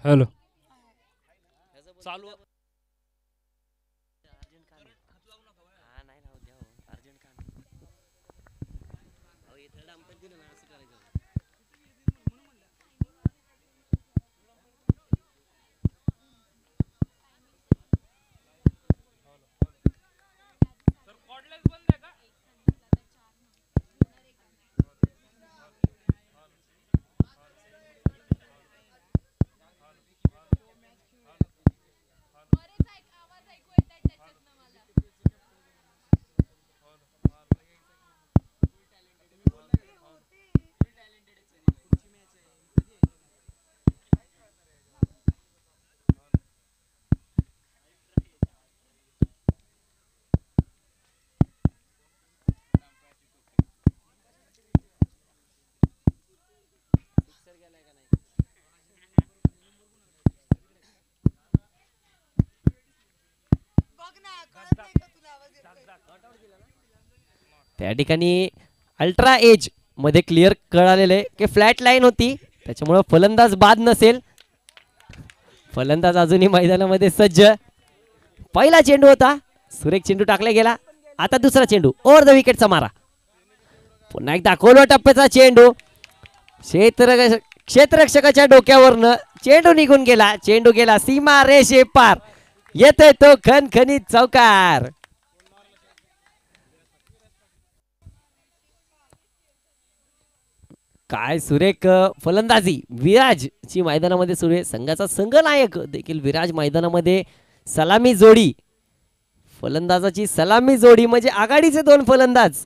का हॅलो चालू त्या ठिकाणी अल्ट्रा एजमध्ये क्लिअर कळालेलं आहे की फ्लॅट लाईन होती. त्याच्यामुळं फलंदाज बाद नसेल. फलंदाज अजूनही मैदानामध्ये सज्ज. पहिला चेंडू होता. सुरेख चेंडू टाकला गेला. आता दुसरा चेंडू. ओव्हर द विकेटचा मारा. पुन्हा एकदा खोलवा टप्प्याचा चेंडू. क्षेत्र क्षेत्ररक्षकाच्या डोक्यावरनं चेंडू निघून गेला. चेंडू गेला सीमा रेषे पार येतोय तो खनखनीत चौकार. काय सुरेख फलंदाजी. विराज ची मैदानामध्ये सुरू आहे संघाचा संघनायक. देखील विराज मैदानामध्ये सलामी जोडी. फलंदाजाची सलामी जोडी म्हणजे आघाडीचे दोन फलंदाज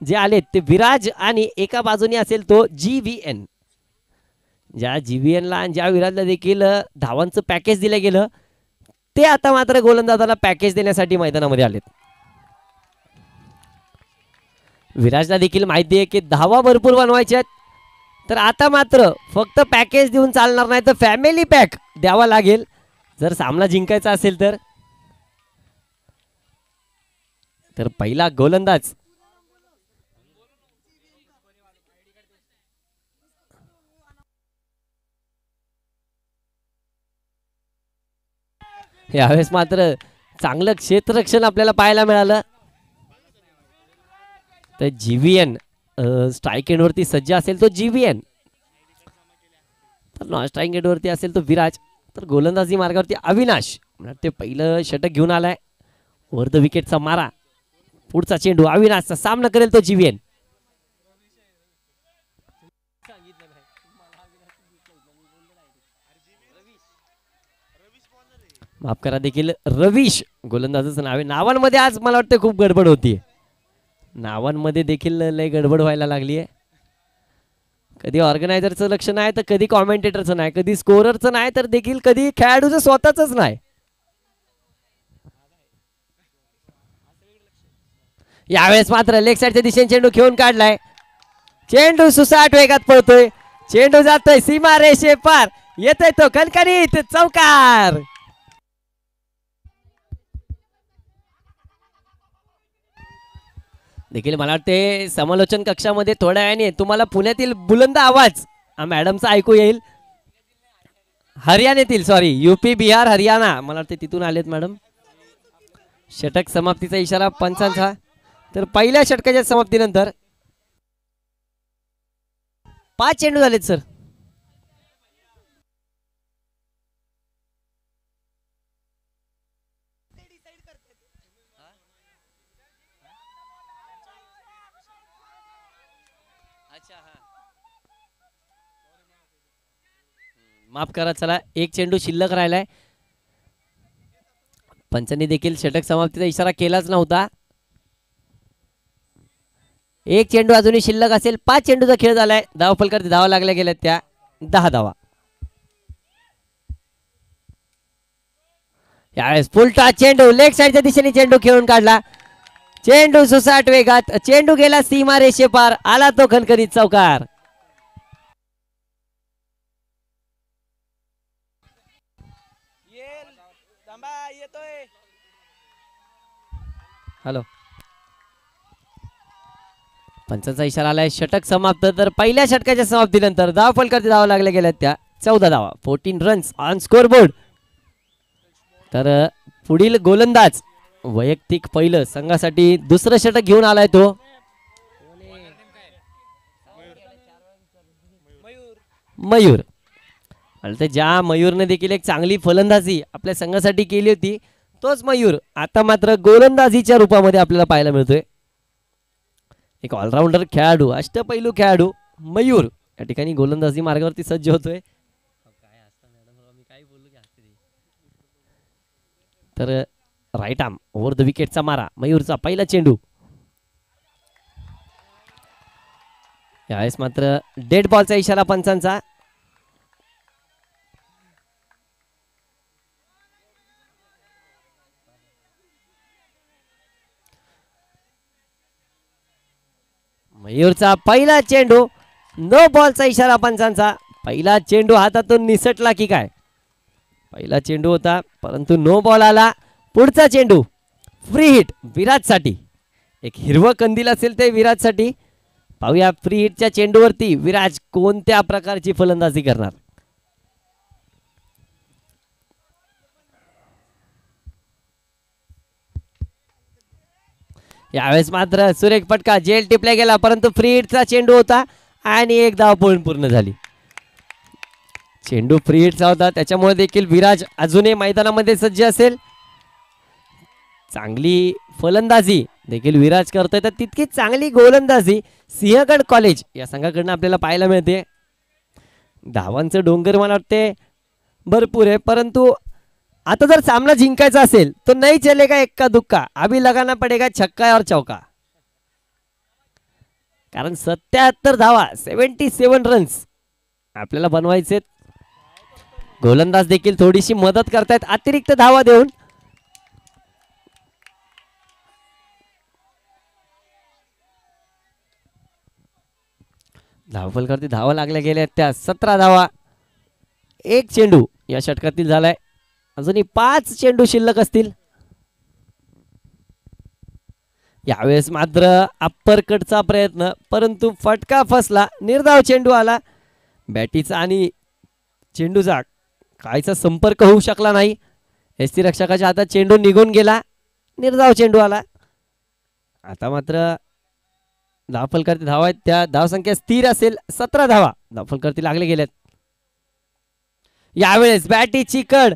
जे आलेत ते विराज आणि एका बाजूने असेल तो जी व्ही एन ज्या जी व्ही एनला आणि ज्या विराजला देखील धावांचं पॅकेज दिलं गेलं ते आता मात्र गोलंदाजाला पॅकेज देण्यासाठी मैदानामध्ये आलेत. विराजला देखील माहिती आहे की धावा भरपूर बनवायच्या आहेत. तर आता मात्र फक्त पॅकेज देऊन चालणार नाही तर फॅमिली पॅक द्यावा लागेल. जर सामना जिंकायचा असेल तर. तर पहिला गोलंदाज यावेळेस मात्र चांगलं क्षेत्ररक्षण आपल्याला पाहायला मिळालं. तर जीव्हीएन स्ट्राईक एंडवरती सज्ज असेल तो जीव्हीएन तर नॉन स्ट्राईक एंडवरती असेल तो विराज. तर गोलंदाजी मार्गावरती अविनाश. ते पहिलं षटक घेऊन आलाय. वर द विकेटचा मारा. पुढचा चेंडू अविनाशचा सामना करेल तो जीव्हीएन माफ करा देखील रवीश गोलंदाजाचं नाव आहे. नावांमध्ये आज मला वाटतं खूप गडबड होती नावांमध्ये देखील लय गडबड व्हायला लागली आहे कधी ऑर्गनायझरचं लक्ष नाही तर कधी कॉमेंटेटरचं नाही कधी स्कोररचं नाही तर देखील कधी खेळाडूचं स्वतःच नाही. यावेळेस मात्र लेग साईडच्या दिशेने चेंडू घेऊन काढलाय. चेंडू सुसाट वेगात पळतोय. चेंडू जातोय सीमा रेषे पार येतोय तो कणकणीत. चौकार. देखील मला वाटते समालोचन कक्षामध्ये थोड्या वेळाने तुम्हाला पुण्यातील बुलंद आवाज मॅडमचा ऐकू येईल. हरियाणेतील सॉरी युपी बिहार हरियाणा मला वाटते तिथून आलेत मॅडम. षटक समाप्तीचा इशारा पंचांचा. तर पहिल्या षटकाच्या समाप्तीनंतर पाच चेंडू झालेत सर माफ करा चला एक चेंडू शिल्लक राहिलाय. पंचांनी देखील षटक समाप्तीचा इशारा केलाच नव्हता. एक चेंडू अजूनही शिल्लक असेल पाच चेंडूचा खेळ झालाय. धाव फलकर धावा लागल्या गेल्या त्या दहा धावा. यावेळेस फुलटा चेंडू लेग साईडच्या दिशेने चेंडू खेळून काढला. चेंडू सुसाट वेगात चेंडू गेला सीमा रेषे पार आला तो खनखनीत चौकार. हॅलो. पंचाचा इशारा आलाय. षटक समाप्त. तर पहिल्या षटकाच्या समाप्तीनंतर धाव फलकाचे धावा लागल्या गेल्या त्या चौदा धावा. Fourteen runs on scoreboard तर पुढील गोलंदाज वैयक्तिक पहिलं संघासाठी दुसरं षटक घेऊन आलाय तो. मयूर. मला तर ज्या मयूरने देखील एक चांगली फलंदाजी आपल्या संघासाठी केली होती तोच मयूर. आता मात्र गोलंदाजीच्या रूपामध्ये आपल्याला पाहायला मिळतोय. एक ऑलराऊंडर खेळाडू अष्टपैलू खेळाडू मयूर. या ठिकाणी गोलंदाजी मार्गावरती सज्ज होतोय. तर राईट आर्म ओव्हर द विकेटचा मारा. मयूरचा पहिला चेंडू. यावेळेस मात्र डेड बॉलचा इशारा पंचांचा. मयूरचा पहिला चेंडू नो बॉलचा इशारा पंचांचा. पहिला चेंडू हातातून निसटला की काय? पहिला चेंडू होता परंतु नो बॉल आला. पुढचा चेंडू फ्री हिट विराटसाठी. एक हिरवं कंदील असेल ते विराटसाठी. पाहूया फ्री हिटच्या चेंडूवरती विराज कोणत्या प्रकारची फलंदाजी करणार? यावेळेस मात्र सुरेख पटका जेल टिपला गेला परंतु फ्री हिटचा चेंडू होता आणि एक धाव पळून पूर्ण झाली. चेंडू फ्री हिटचा होता त्याच्यामुळे देखील विराज अजूनही मैदानामध्ये सज्ज असेल. चांगली फलंदाजी देखील विराज करतोय तर तितकी चांगली गोलंदाजी सिंहगड कॉलेज या संघाकडनं आपल्याला पाहायला मिळते. धावांचं डोंगर मला वाटते भरपूर आहे परंतु आता जर सामना जिंकायचा असेल तो नाही चलेगा एक्का दुक्का. अभी लगाना पडेगा छक्का और चौका. कारण सत्याहत्तर धावा सेव्हन्टी सेवन रन्स आपल्याला बनवायचे गोलंदाज देखील थोडीशी मदत करतायत. अतिरिक्त धावा देऊन. धावफलकरती धावा लागल्या गेल्या त्या. सतरा धावा. एक चेंडू या षटकातील झालाय. अजूनही पाच चेंडू शिल्लक असतील. यावेळेस मात्र अप्पर कटचा प्रयत्न परंतु फटका फसला निर्धाव चेंडू आला. बॅटीचा आणि चेंडूचा कायचा संपर्क होऊ शकला नाही. एस रक्षकाच्या हातात चेंडू निघून गेला निर्धाव चेंडू आला. आता मात्र धावफलकरती धावा आहेत त्या धावसंख्या स्थिर असेल सतरा धावा धावफलकरती लागले गेलेत. यावेळेस बॅटीची कड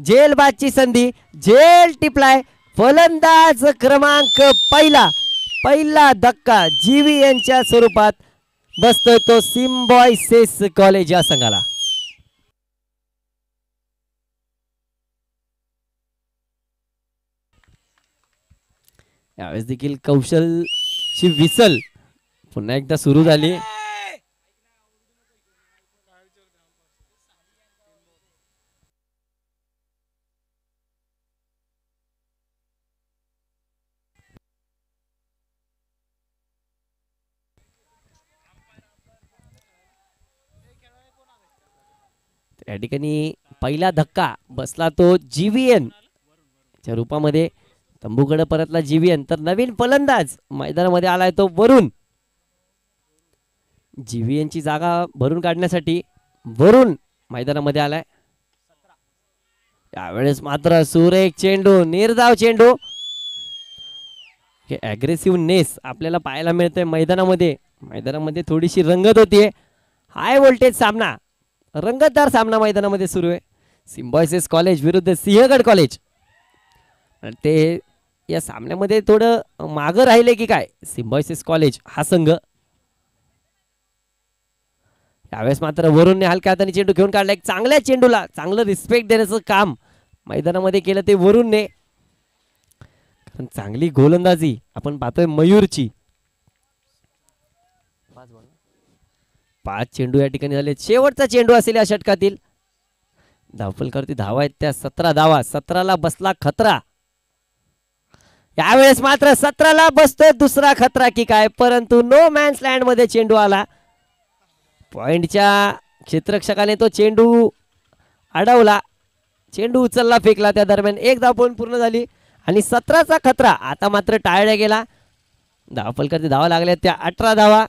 जेलबादची संधी. जेल टिपलाय. फलंदाज क्रमांक पहिला. पहिला धक्का जीवी यांच्या स्वरूपात बसतोय तो सिम्बॉयसेस कॉलेज या संघाला. यावेळेस देखील कौशलची विसल पुन्हा एकदा सुरू झाली. या ठिकाणी पहिला धक्का बसला तो जीव्हीएन च्या रूपामध्ये तंबूकडे परतला जीव्हीएन तर नवीन फलंदाज मैदानामध्ये आलाय तो वरुण. जीव्हीएन ची जागा भरून काढण्यासाठी वरुण मैदानामध्ये आलाय. यावेळेस मात्र सुरेख चेंडू निर्धाव चेंडू. हे अग्रेसिव्ह नेस आपल्याला पाहायला मिळतंय मैदानामध्ये. मैदानामध्ये थोडीशी रंगत होतीये. हाय व्होल्टेज सामना. रंगतदार सामना मैदानामध्ये सुरू आहे. सिम्बॉयसेस कॉलेज विरुद्ध सिंहगड कॉलेज. आणि ते या सामन्यामध्ये थोडं मागं राहिले की काय? सिम्बॉयसेस कॉलेज हा संघ. यावेळेस मात्र वरूनने हलक्या हाताने चेंडू घेऊन काढला. एक चांगल्या चेंडूला चांगलं रिस्पेक्ट देण्याचं काम मैदानामध्ये केलं ते वरूनने कारण चांगली गोलंदाजी आपण पाहतोय मयूरची. पाच चेंडू या ठिकाणी झाले शेवटचा चेंडू असेल या षटकातील. धावफलकरती धावा आहेत त्या सतरा धावा. सतराला बसला खतरा. यावेळेस मात्र सतराला बसतोय दुसरा खतरा की काय? परंतु नो मॅन्स लँडमध्ये चेंडू आला. पॉइंटच्या क्षेत्रक्षकाने तो चेंडू अडवला. चेंडू उचलला फेकला. त्या दरम्यान एक धाव पूर्ण झाली. आणि सतराचा खतरा. आता मात्र टाळला गेला. धावफलकरती धावा लागल्या त्या अठरा धावा.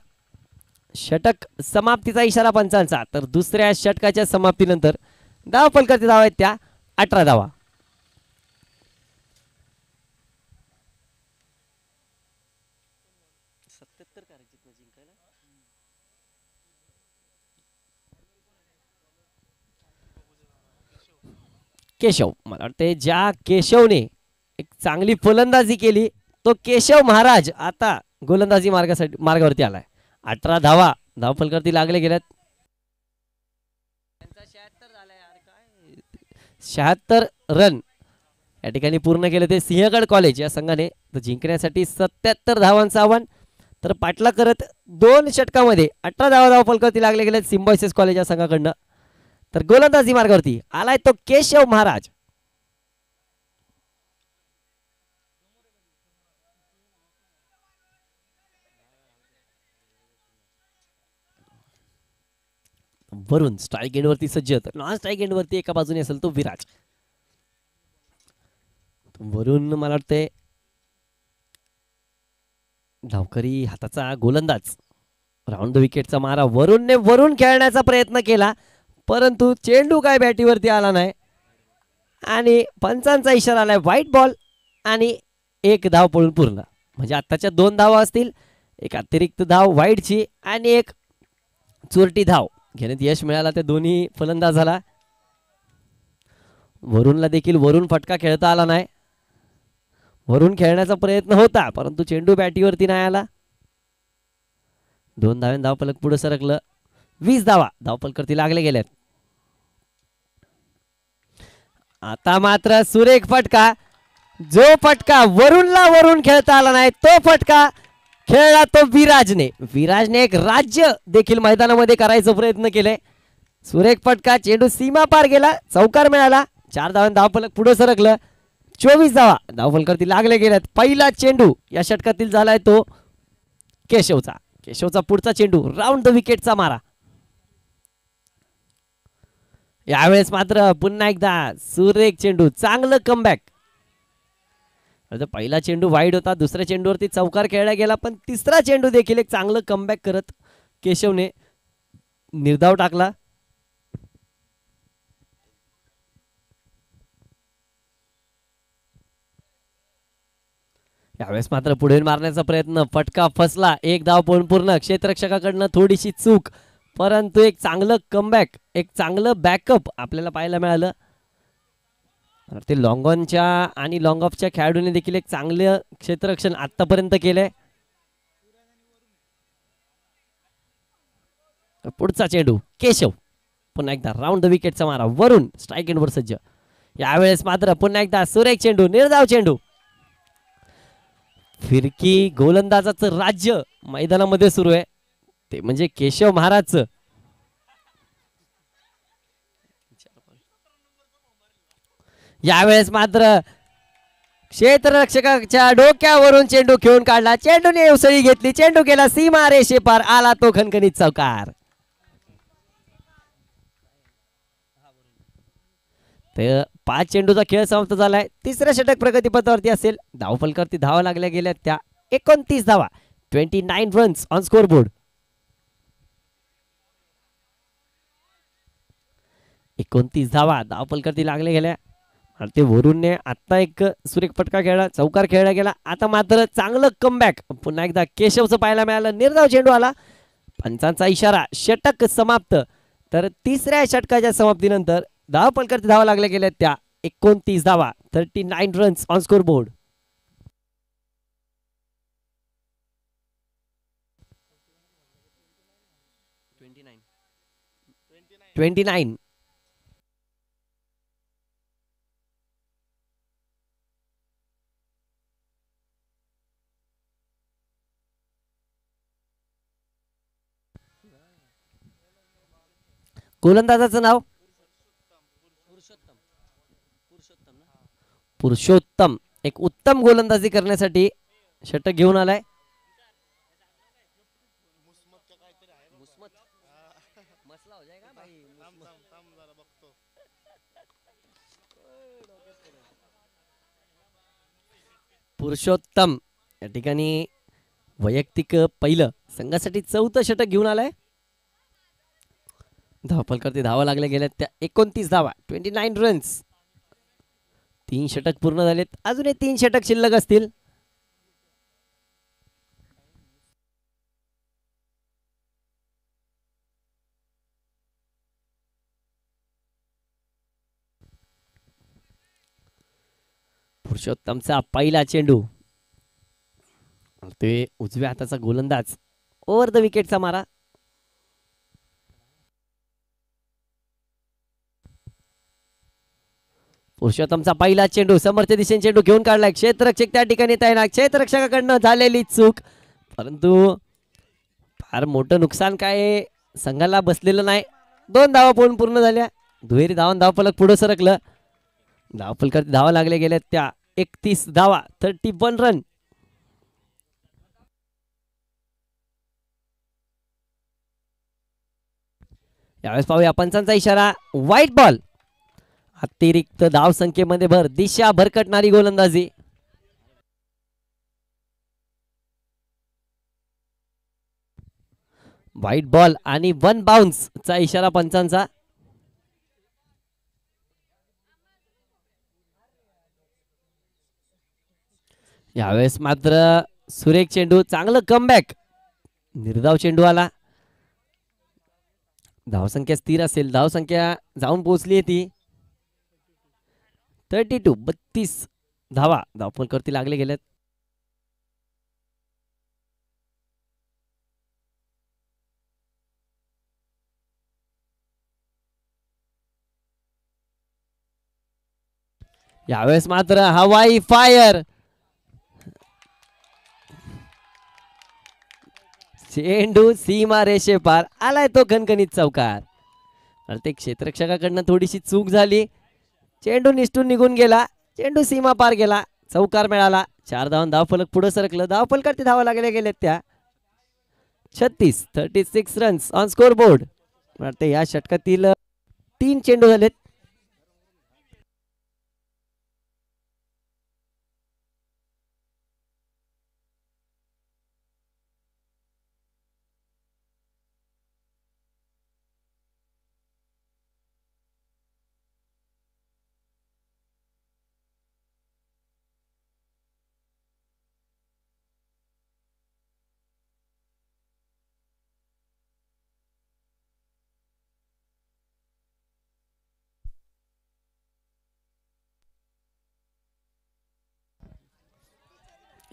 षटक समाप्तीचा इशारा पंचांचा. तर दुसऱ्या षटकाच्या समाप्तीनंतर धाव फलकरती धावा आहेत त्या अठरा धावा केशव मला वाटते ज्या केशवने एक चांगली फलंदाजी केली तो केशव महाराज आता गोलंदाजी मार्गासाठी मार्गावरती आलाय. अठरा धावा. धावफलकरती लागले गेल्यात. शहात्तर रन. या ठिकाणी पूर्ण केले ते सिंहगड कॉलेज या संघाने. तर जिंकण्यासाठी सत्याहत्तर धावांचं आव्हान. तर पाटला करत दोन षटकामध्ये अठरा धावा धावफलकरती लागले गेले सिम्बॉयसेस कॉलेज या संघाकडनं. तर गोलंदाजी मार्गावरती आलाय तो केशव महाराज. वरून स्ट्राईक एंडवरती सज्ज तर नॉन स्ट्राईक एंडवरती एका बाजूने असेल तो विराज. वरून मला वाटते धावकरी हाताचा गोलंदाज. राऊंड द विकेटचा मारा. वरूनने वरून खेळण्याचा प्रयत्न केला. परंतु चेंडू काय बॅटीवरती आला नाही. आणि पंचांचा इशारा आलाय व्हाईट बॉल आणि एक धाव पळून पूर्ण. म्हणजे आत्ताच्या दोन धावा असतील. एक अतिरिक्त धाव व्हाईटची आणि एक चुरटी धाव. घेण्यात यश मिळाला त्या दोन्ही फलंदाजाला वरुणला देखील वरून फटका खेळता आला नाही. वरून खेळण्याचा प्रयत्न होता परंतु चेंडू बॅटीवरती नाही आला. दोन धाव्यान धावपलक पुढे सरकलं. वीस धावा धावपलकरती लागले गेल्यात आता मात्र सुरेख फटका. जो फटका वरुणला वरून खेळता आला नाही तो फटका खेळला तो विराजने. विराजने एक राज्य देखील मैदानामध्ये करायचा प्रयत्न केले सुरेख फटका चेंडू सीमा पार गेला चौकार मिळाला. चार धावांनी धावफलक पुढे सरकलं. चोवीस धावा. धावफलकरती लागले गेल्यात. पहिला चेंडू या षटकातील झालाय तो केशवचा. केशवचा पुढचा चेंडू राऊंड द विकेटचा मारा. यावेळेस मात्र पुन्हा एकदा सुरेख चेंडू चांगलं कमबॅक तर पहिला चेंडू वाईड होता दुसऱ्या चेंडूवरती चौकार खेळला गेला पण तिसरा चेंडू देखील एक चांगलं कमबॅक करत केशवने निर्धाव टाकला. यावेळेस मात्र पुढे मारण्याचा प्रयत्न फटका फसला एक धाव पूर्ण क्षेत्रक्षकाकडनं थोडीशी चूक परंतु एक चांगलं कमबॅक एक चांगलं बॅकअप आपल्याला पाहायला मिळालं. ते लॉंग ऑनच्या आणि लॉंग ऑफच्या खेळाडूने देखील एक चांगलं क्षेत्ररक्षण आतापर्यंत केलंय. पुढचा चेंडू केशव. पुन्हा एकदा राऊंड द विकेटचा मारा. वरून स्ट्राईक एंडवर सज्ज. यावेळेस मात्र पुन्हा एकदा सुरेख चेंडू निर्धाव चेंडू. फिरकी गोलंदाजाचं राज्य मैदानामध्ये सुरू आहे. ते म्हणजे केशव महाराजचं. यावेळेस मात्र क्षेत्ररक्षकाच्या डोक्यावरून चेंडू खेळून काढला. चेंडूने उसळी घेतली. चेंडू केला सीमा रेषेपार. आला तो खणखणीत चौकार. तर पाच चेंडूचा खेळ समाप्त झालाय. तिसऱ्या षटक प्रगतीपथावरती असेल. धावफलकावरती धावा लागल्या गेल्या त्या एकोणतीस धावा. Twenty nine runs on scoreboard एकोणतीस धावा धावफलकावरती लागल्या गेल्या. आणि ते वरुणने आता एक सुरेख फटका खेळला चौकार खेळला गेला. आता मात्र चांगलं कमबॅक पुन्हा एकदा केशवचं पाहायला मिळालं. निर्धाव चेंडू आला पंचांचा इशारा. षटक समाप्त. तर तिसऱ्या षटकाच्या समाप्तीनंतर दहा पलकरती धावा लागल्या गेल्या त्या एकोणतीस धावा. Thirty nine runs on scoreboard twenty nine गोलंदाजाचं नाव? पुरुषोत्तम. एक उत्तम गोलंदाजी करण्यासाठी षटक घेऊन आलाय. पुरुषोत्तम. या ठिकाणी वैयक्तिक पहिलं संघासाठी चौथं षटक घेऊन आलाय. धावपलकरती धावा लागल्या गेल्या त्या एकोणतीस धावा ट्वेंटी नाईन रन्स तीन षटक पूर्ण झालेत. अजून एक तीन षटक शिल्लक असतील. पुरुषोत्तमचा पहिला चेंडू. ते उजव्या हाताचा गोलंदाज. ओव्हर द विकेटचा मारा. पुरुषोत्तमचा पहिला चेंडू समर्थ दिशेने चेंडू घेऊन काढलाय. क्षेत्ररक्षक त्या ठिकाणी तैनात. क्षेत्ररक्षकाकडनं झालेली चूक. परंतु फार मोठं नुकसान काय संघाला बसलेलं नाही. दोन धावा पूर्ण पूर्ण झाल्या. दुहेरी धावन धावफलक पुढे सरकलं. धावफलकर धावा लागले गेल्या त्या एकतीस धावा थर्टी वन रन यावेळेस पाहूया पंचांचा इशारा. व्हाईट बॉल अतिरिक्त धाव संख्येमध्ये भर. दिशा भरकटणारी गोलंदाजी. व्हाईट बॉल आणि वन बाउन्स चा इशारा पंचांचा. यावेळेस मात्र सुरेख चेंडू चांगलं कमबॅक निर्धाव चेंडू आला. धावसंख्या स्थिर असेल. धावसंख्या जाऊन पोहोचली आहे ती. थर्टी टू बत्तीस धावा. धावपलकरती लागले गेलेत यावेळेस मात्र हवाई फायर. चेंडू सीमा रेषे पार आलाय तो खणखणीत चौकार. प्रत्येक ते थोडीशी चूक झाली. चेंडू निष्ठून निघून गेला. चेंडू सीमा पार गेला चौकार मिळाला. चार धावून धावफलक पुढे सरकलं. धावफलकावरती धावा लागल्या गेल्यात त्या. छत्तीस thirty six runs on scoreboard वाटते या षटकातील तीन चेंडू झालेत.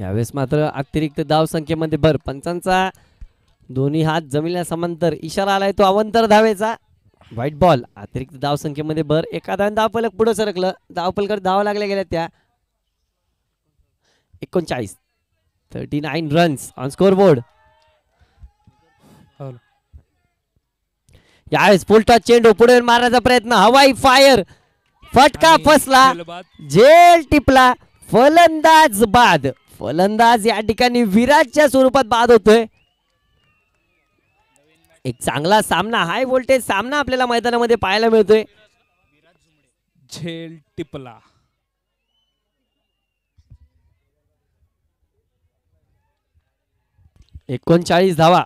यावेळेस मात्र अतिरिक्त धाव संख्येमध्ये भर. पंचांचा दोन्ही हात जमिनीला समांतर इशारा आलाय तो अवंतर धावेचा. व्हाईट बॉल अतिरिक्त धाव संख्येमध्ये भर. एखादा धाव फलक पुढे सरकलं. धाव फलक धावा लागल्या गेल्या त्या. एकोणचाळीस. Thirty nine runs on scoreboard. यावेळेस फुल टॉच चेंडू पुढे मारण्याचा प्रयत्न. हवाई फायर फटका फसला. झेल टिपला. फलंदाज बाद. फलंदाज या ठिकाणी विराटच्या स्वरूपात बाद होतोय. एक चांगला सामना हाय व्होल्टेज सामना आपल्याला मैदानामध्ये पाहायला मिळतोय. झेल टिपला. एकोणचाळीस धावा.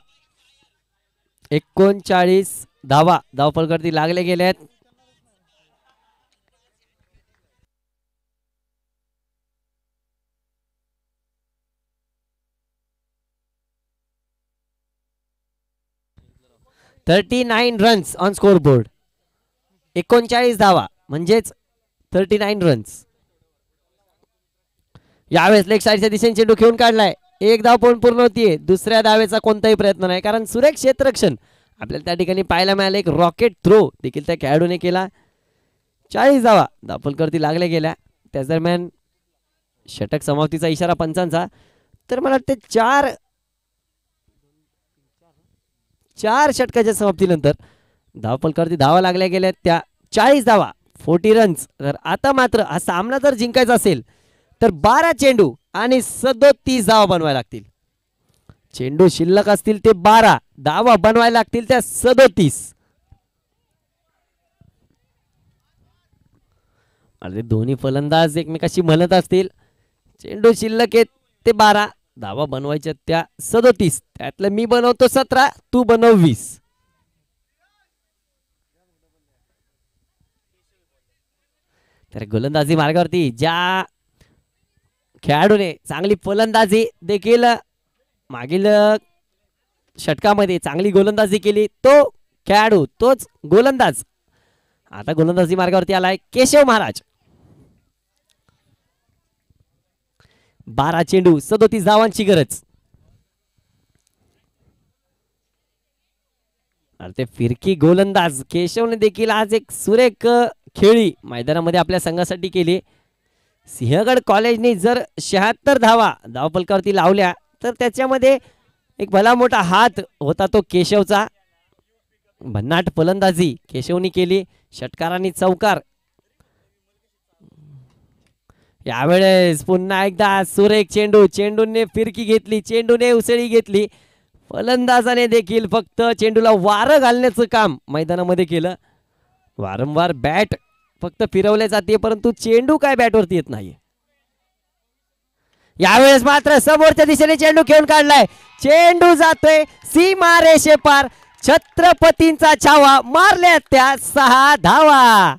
एकोणचाळीस धावा धावपलकरती लागले गेले आहेत thirty nine runs on scoreboard एकोणचाळीस धावा म्हणजेच थर्टी नाईन रन्स यावेळेस लेग साईडच्या दिशेने चेंडू खेळून काढलाय. एक धाव पण पूर्ण होतीये. दुसऱ्या धावेचा कोणताही प्रयत्न नाही. कारण सुरेख क्षेत्ररक्षण. आपल्याला त्या ठिकाणी पाहायला मिळालं एक रॉकेट थ्रो देखील त्या खेळाडूने केला. चाळीस धावा दापोलकरती लागल्या गेल्या. त्याच दरम्यान षटक समाप्तीचा इशारा पंचांचा. तर मला वाटते चार चार षटकाच्या समाप्तीनंतर धावपलकरती धावा लागल्या गेल्या त्या चाळीस धावा फोर्टी रन्स तर आता मात्र हा सामना जर जिंकायचा असेल तर बारा चेंडू आणि सदोतीस धावा बनवायला लागतील. चेंडू शिल्लक असतील ते बारा धावा बनवायला लागतील त्या सदोतीस अरे दोन्ही फलंदाज एकमेकाशी म्हणत असतील चेंडू शिल्लक आहेत ते बारा धावा बनवायच्या त्या सदोतीस. त्यातलं मी बनवतो सतरा तू बनव वीस. तर गोलंदाजी मार्गावरती ज्या खेळाडूने चांगली फलंदाजी देखील मागील षटकामध्ये चांगली गोलंदाजी केली तो खेळाडू तोच गोलंदाज. आता गोलंदाजी मार्गावरती आलाय केशव महाराज. बारा चेंडू सदोतीस धावांची गरज. अरे ते फिरकी गोलंदाज केशवने देखील आज एक सुरेख खेळी मैदानामध्ये आपल्या संघासाठी केली. सिंहगड कॉलेजने जर शहात्तर धावा धावपलकावरती लावल्या तर त्याच्यामध्ये एक भला मोठा हात होता तो केशवचा. भन्नाट फलंदाजी केशवनी केली षटकारांनी चौकार यावेळेस पुन्हा एकदा सुरेख चेंडू चेंडूने फिरकी घेतली चेंडूने उसळी घेतली. फलंदाजाने देखील फक्त चेंडूला वारं घालण्याचं काम मैदानामध्ये केलं. वारंवार बॅट फक्त फिरवले जाते परंतु चेंडू काय बॅटवरती येत नाही यावेळेस मात्र समोरच्या दिशेने चेंडू खेळून काढलाय. चेंडू जातोय सीमा रेषे पार छत्रपतींचा छावा मारल्या त्या सहा धावा.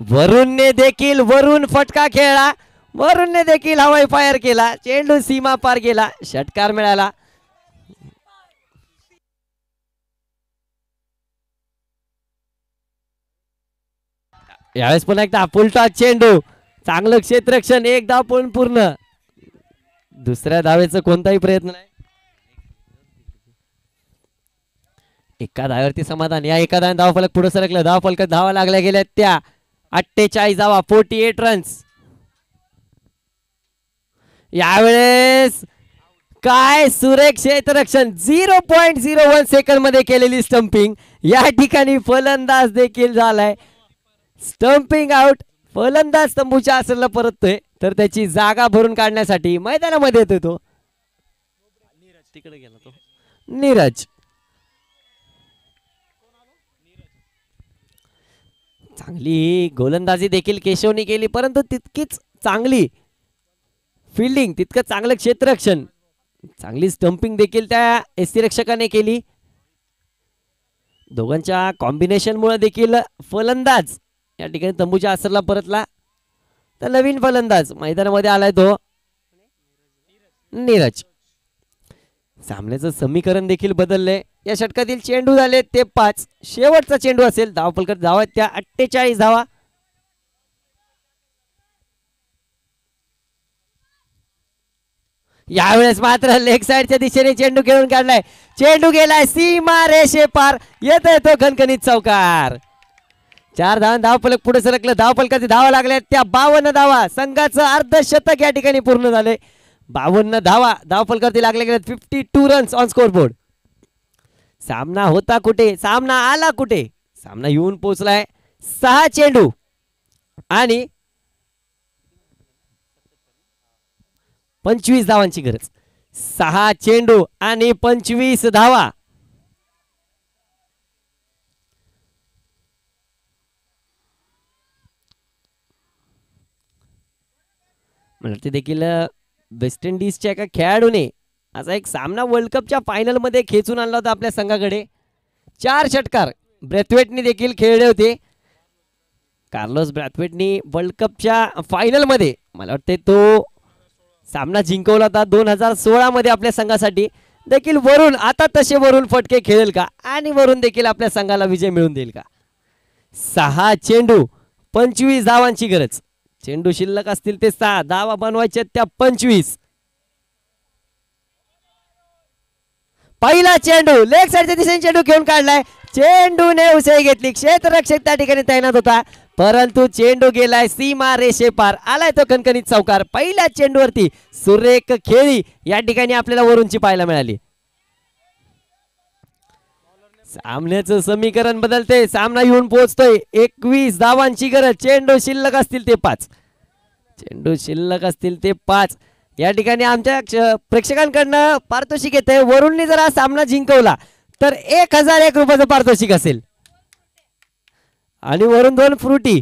वरुणने देखील वरुण फटका खेळला. वरुणने देखील हवाई फायर केला. चेंडू सीमा पार गेला. षटकार मिळाला. यावेळेस पुन्हा एकदा पुलटा चेंडू. चांगलं क्षेत्ररक्षण एक धाव पण पूर्ण. दुसऱ्या धावेचा कोणताही प्रयत्न नाही. एका धाव्यावरती समाधान. या एका धाव धाव फलक पुढे सरकलं. धाव फलक धावा लागल्या गेल्या त्या. अठ्ठेचाळीस धावा फोर्टी एट रन्स यावेळेस काय सुरेख क्षेत्ररक्षण झिरो पॉईंट झिरो वन सेकंडमध्ये केलेली स्टंपिंग या ठिकाणी फलंदाज देखील झालाय. स्टंपिंग आउट फलंदाज तंबूच्या आसनला परततोय. तर त्याची जागा भरून काढण्यासाठी मैदानामध्ये येतोय तो. तिकडे गेला तो. नीरज. चांगली. गोलंदाजी देखील केशवनी केली परंतु तितकीच चांगली फिल्डिंग तितकं चांगलं क्षेत्ररक्षण. चांगली स्टंपिंग देखील त्या एस रक्षकाने केली. दोघांच्या कॉम्बिनेशनमुळे देखील फलंदाज या ठिकाणी तंबूच्या आसरला परतला. तर नवीन फलंदाज मैदानामध्ये आलाय तो नीरज. सामन्याचं समीकरण देखील बदललंय. या षटकातील चेंडू झाले ते पाच. शेवटचा चेंडू असेल धावपलकर धावा त्या अठ्ठेचाळीस धावा. यावेळेस मात्र लेग साईडच्या दिशेने चेंडू खेळून काढलाय. चेंडू गेलाय सीमा रेषे पार. येत आहे तो खनखनीत चौकार. चार धाव धावपलक पुढे सरकलं. धाव धावा लागल्या त्या बावन्न धावा. संघाचं अर्ध शतक या ठिकाणी पूर्ण झाले बावन्न धावा. धाव पलकावरती लागले गेले fifty two runs on scoreboard सामना होता कुठे? सामना आला कुठे? सामना येऊन पोचलाय सहा चेंडू. आणि पंचवीस धावांची गरज. सहा चेंडू आणि पंचवीस धावा. म्हणते देखील वेस्ट इंडिजच्या एका खेळाडूने असा एक सामना वर्ल्ड कपच्या फायनलमध्ये खेचून आणला होता आपल्या संघाकडे. चार षटकार. ब्रॅथवेटनी देखील खेळले होते. कार्लोस ब्रॅथवेटनी वर्ल्ड कपच्या फायनलमध्ये मला वाटते तो सामना जिंकवला होता दोन हजार सोळामध्ये आपल्या संघासाठी. देखील वरून आता तसे वरून फटके खेळेल का? आणि वरून देखील आपल्या संघाला विजय मिळून देईल का? सहा चेंडू पंचवीस धावांची गरज. चेंडू शिल्लक असतील ते सहा धावा बनवायचे त्या पंचवीस. पहिला चेंडू लेग साईडच्या दिशेने चेंडू घेऊन काढलाय. चेंडूने उसळी घेतली. क्षेत्ररक्षक त्या ठिकाणी तैनात होता. परंतु चेंडू गेलाय सीमा रेषे पार. आलाय तो कणकणीत चौकार. पहिल्या चेंडूवरती सुरेख खेळी या ठिकाणी आपल्याला वरूनची पाहायला मिळाली. सामन्याचं समीकरण बदलते. सामना येऊन पोहोचतोय. एकवीस धावांची गरज. चेंडू शिल्लक असतील ते पाच. चेंडू शिल्लक असतील ते पाच. या ठिकाणी आमच्या प्रेक्षकांकडनं पारितोषिक येते वरुणने जर हा सामना जिंकवला तर एक हजार एक रुपयाचं पारितोषिक असेल. आणि वरून दोन फ्रुटी.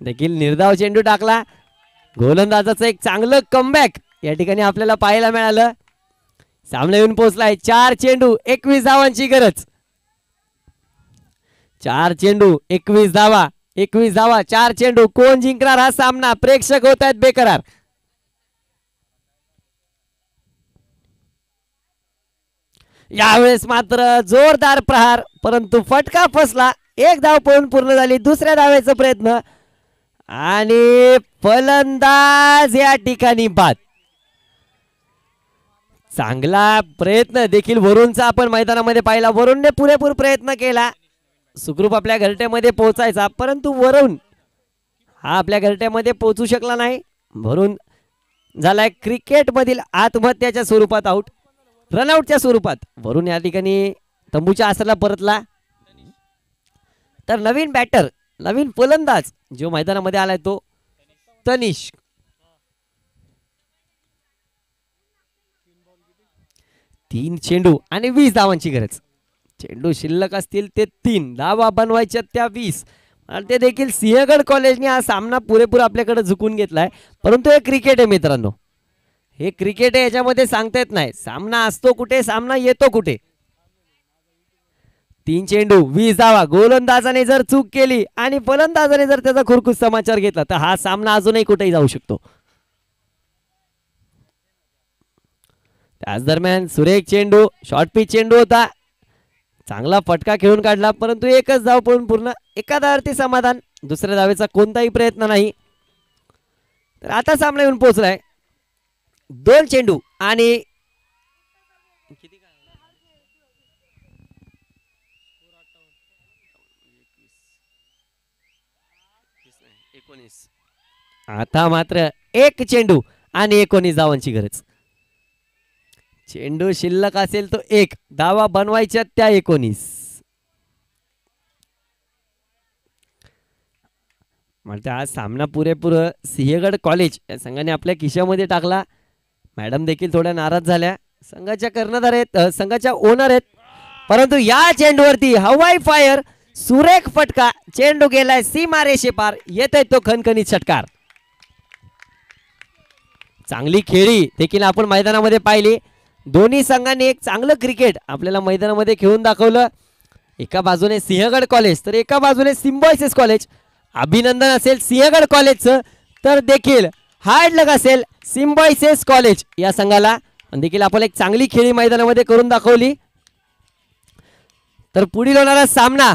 देखील निर्धाव चेंडू टाकला. गोलंदाजाचं एक चांगलं कमबॅक या ठिकाणी आपल्याला पाहायला मिळालं. सामना येऊन पोहोचलाय. चार चेंडू एकवीस धावांची गरज. चार चेंडू एकवीस धावा. एकवीस धावा चार चेंडू कोण जिंकणार हा सामना? प्रेक्षक होत आहेत बेकरार. यावेळेस मात्र जोरदार प्रहार परंतु फटका फसला. एक धाव पळून पूर्ण झाली दुसऱ्या धावेचा प्रयत्न. आणि फलंदाज या ठिकाणी बाद. चांगला प्रयत्न देखील वरुणचा आपण मैदानामध्ये पाहिला. वरुणने पुरेपूर प्रयत्न केला. सुखरूप आपल्या घरट्यामध्ये पोहोचायचा परंतु वरून हा आपल्या घरट्यामध्ये पोहोचू शकला नाही. भरून झालाय क्रिकेटमधील आत्महत्याच्या स्वरूपात आऊट रनआउटच्या स्वरूपात. वरून या ठिकाणी तंबूच्या आसरला परतला. तर नवीन बॅटर नवीन फलंदाज जो मैदानामध्ये आलाय तो तनिष्क. तीन चेंडू आणि वीस धावांची गरज. चेंडू शिल्लक असतील ते तीन धावा बनवायच्या त्या वीस. आणि ते देखील सिंहगड कॉलेजने हा सामना पुरेपूर आपल्याकडे झुकून घेतलाय. परंतु हे क्रिकेट आहे मित्रांनो. हे क्रिकेट आहे याच्यामध्ये सांगता येत नाही. सामना असतो कुठे सामना येतो कुठे? तीन चेंडू वीस धावा. गोलंदाजाने जर चूक केली आणि फलंदाजाने जर त्याचा खुरखुस समाचार घेतला तर हा सामना अजूनही कुठेही जाऊ शकतो. त्याच दरम्यान सुरेख चेंडू शॉर्ट पिच चेंडू होता. चांगला फटका खेळून काढला परंतु एकच धाव पळून पूर्ण एका धावावरती समाधान दुसऱ्या धावेचा कोणताही प्रयत्न नाही. तर आता सामना येऊन पोहोचलाय. दोन चेंडू आणि आता मात्र एक चेंडू आणि एकोणीस धावांची गरज. चेंडू शिल्लक असेल तो एक. धावा बनवायच्या त्या एकोणीस. म्हणते आज सामना पुरेपूर सिंहगड कॉलेज या संघाने आपल्या खिशामध्ये टाकला. मॅडम देखील थोड्या नाराज झाल्या. संघाच्या कर्णधार आहेत संघाच्या ओनर आहेत. परंतु या चेंडूवरती हवाई फायर सुरेख फटका चेंडू गेलाय सीमा रेषे पार. आहे तो खणखणीत षटकार. चांगली खेळी देखील आपण मैदानामध्ये पाहिली. दोन्ही संघांनी एक चांगलं क्रिकेट आपल्याला मैदानामध्ये खेळून दाखवलं. एका बाजूने सिंहगड कॉलेज तर एका बाजूने सिम्बॉयसेस कॉलेज अभिनंदन असेल सिंहगड कॉलेजचं तर देखील हार्ड लग असेल सिम्बॉयसेस कॉलेज या संघाला. देखील आपण एक चांगली खेळी मैदानामध्ये करून दाखवली. तर पुढील होणारा सामना.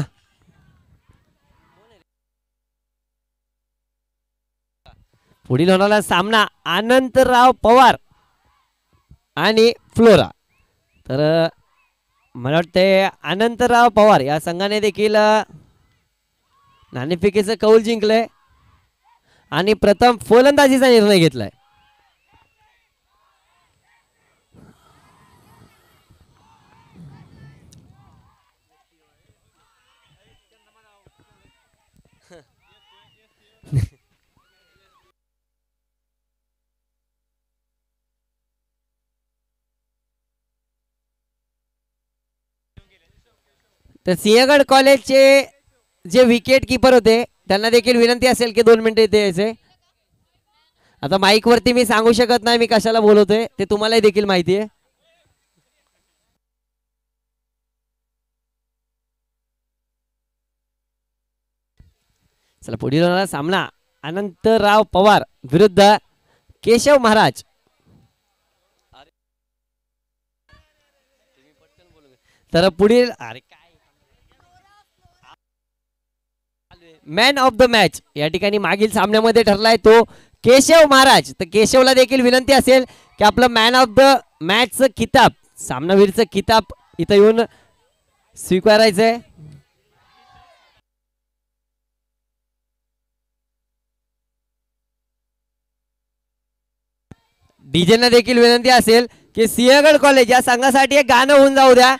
पुढील होणारा सामना अनंतराव पवार. आणि फ्लोरा. तर मला वाटते अनंतराव पवार या संघाने देखील नाणेफिकेचं कौल जिंकलंय. आणि प्रथम फलंदाजीचा निर्णय घेतलाय. तर सिंहगड कॉलेजचे जे विकेट किपर होते त्यांना देखील विनंती असेल की दोन मिनिटं इथे यायचे. आता माईक वरती मी सांगू शकत नाही मी कशाला बोलवतोय ते तुम्हालाही देखील माहिती आहे. चला पुढील होणारा सामना. अनंतराव पवार विरुद्ध केशव महाराज. तर पुढील अरे मॅन ऑफ द मॅच या ठिकाणी मागील सामन्यामध्ये ठरलाय तो केशव महाराज. तर केशवला देखील विनंती असेल की आपलं मॅन ऑफ द मॅचचं किताब सामनावीरचं किताब इथं येऊन स्वीकारायचंय. डीजेना देखील विनंती असेल की सिंहगड कॉलेज या संघासाठी एक गाणं होऊन जाऊ द्या.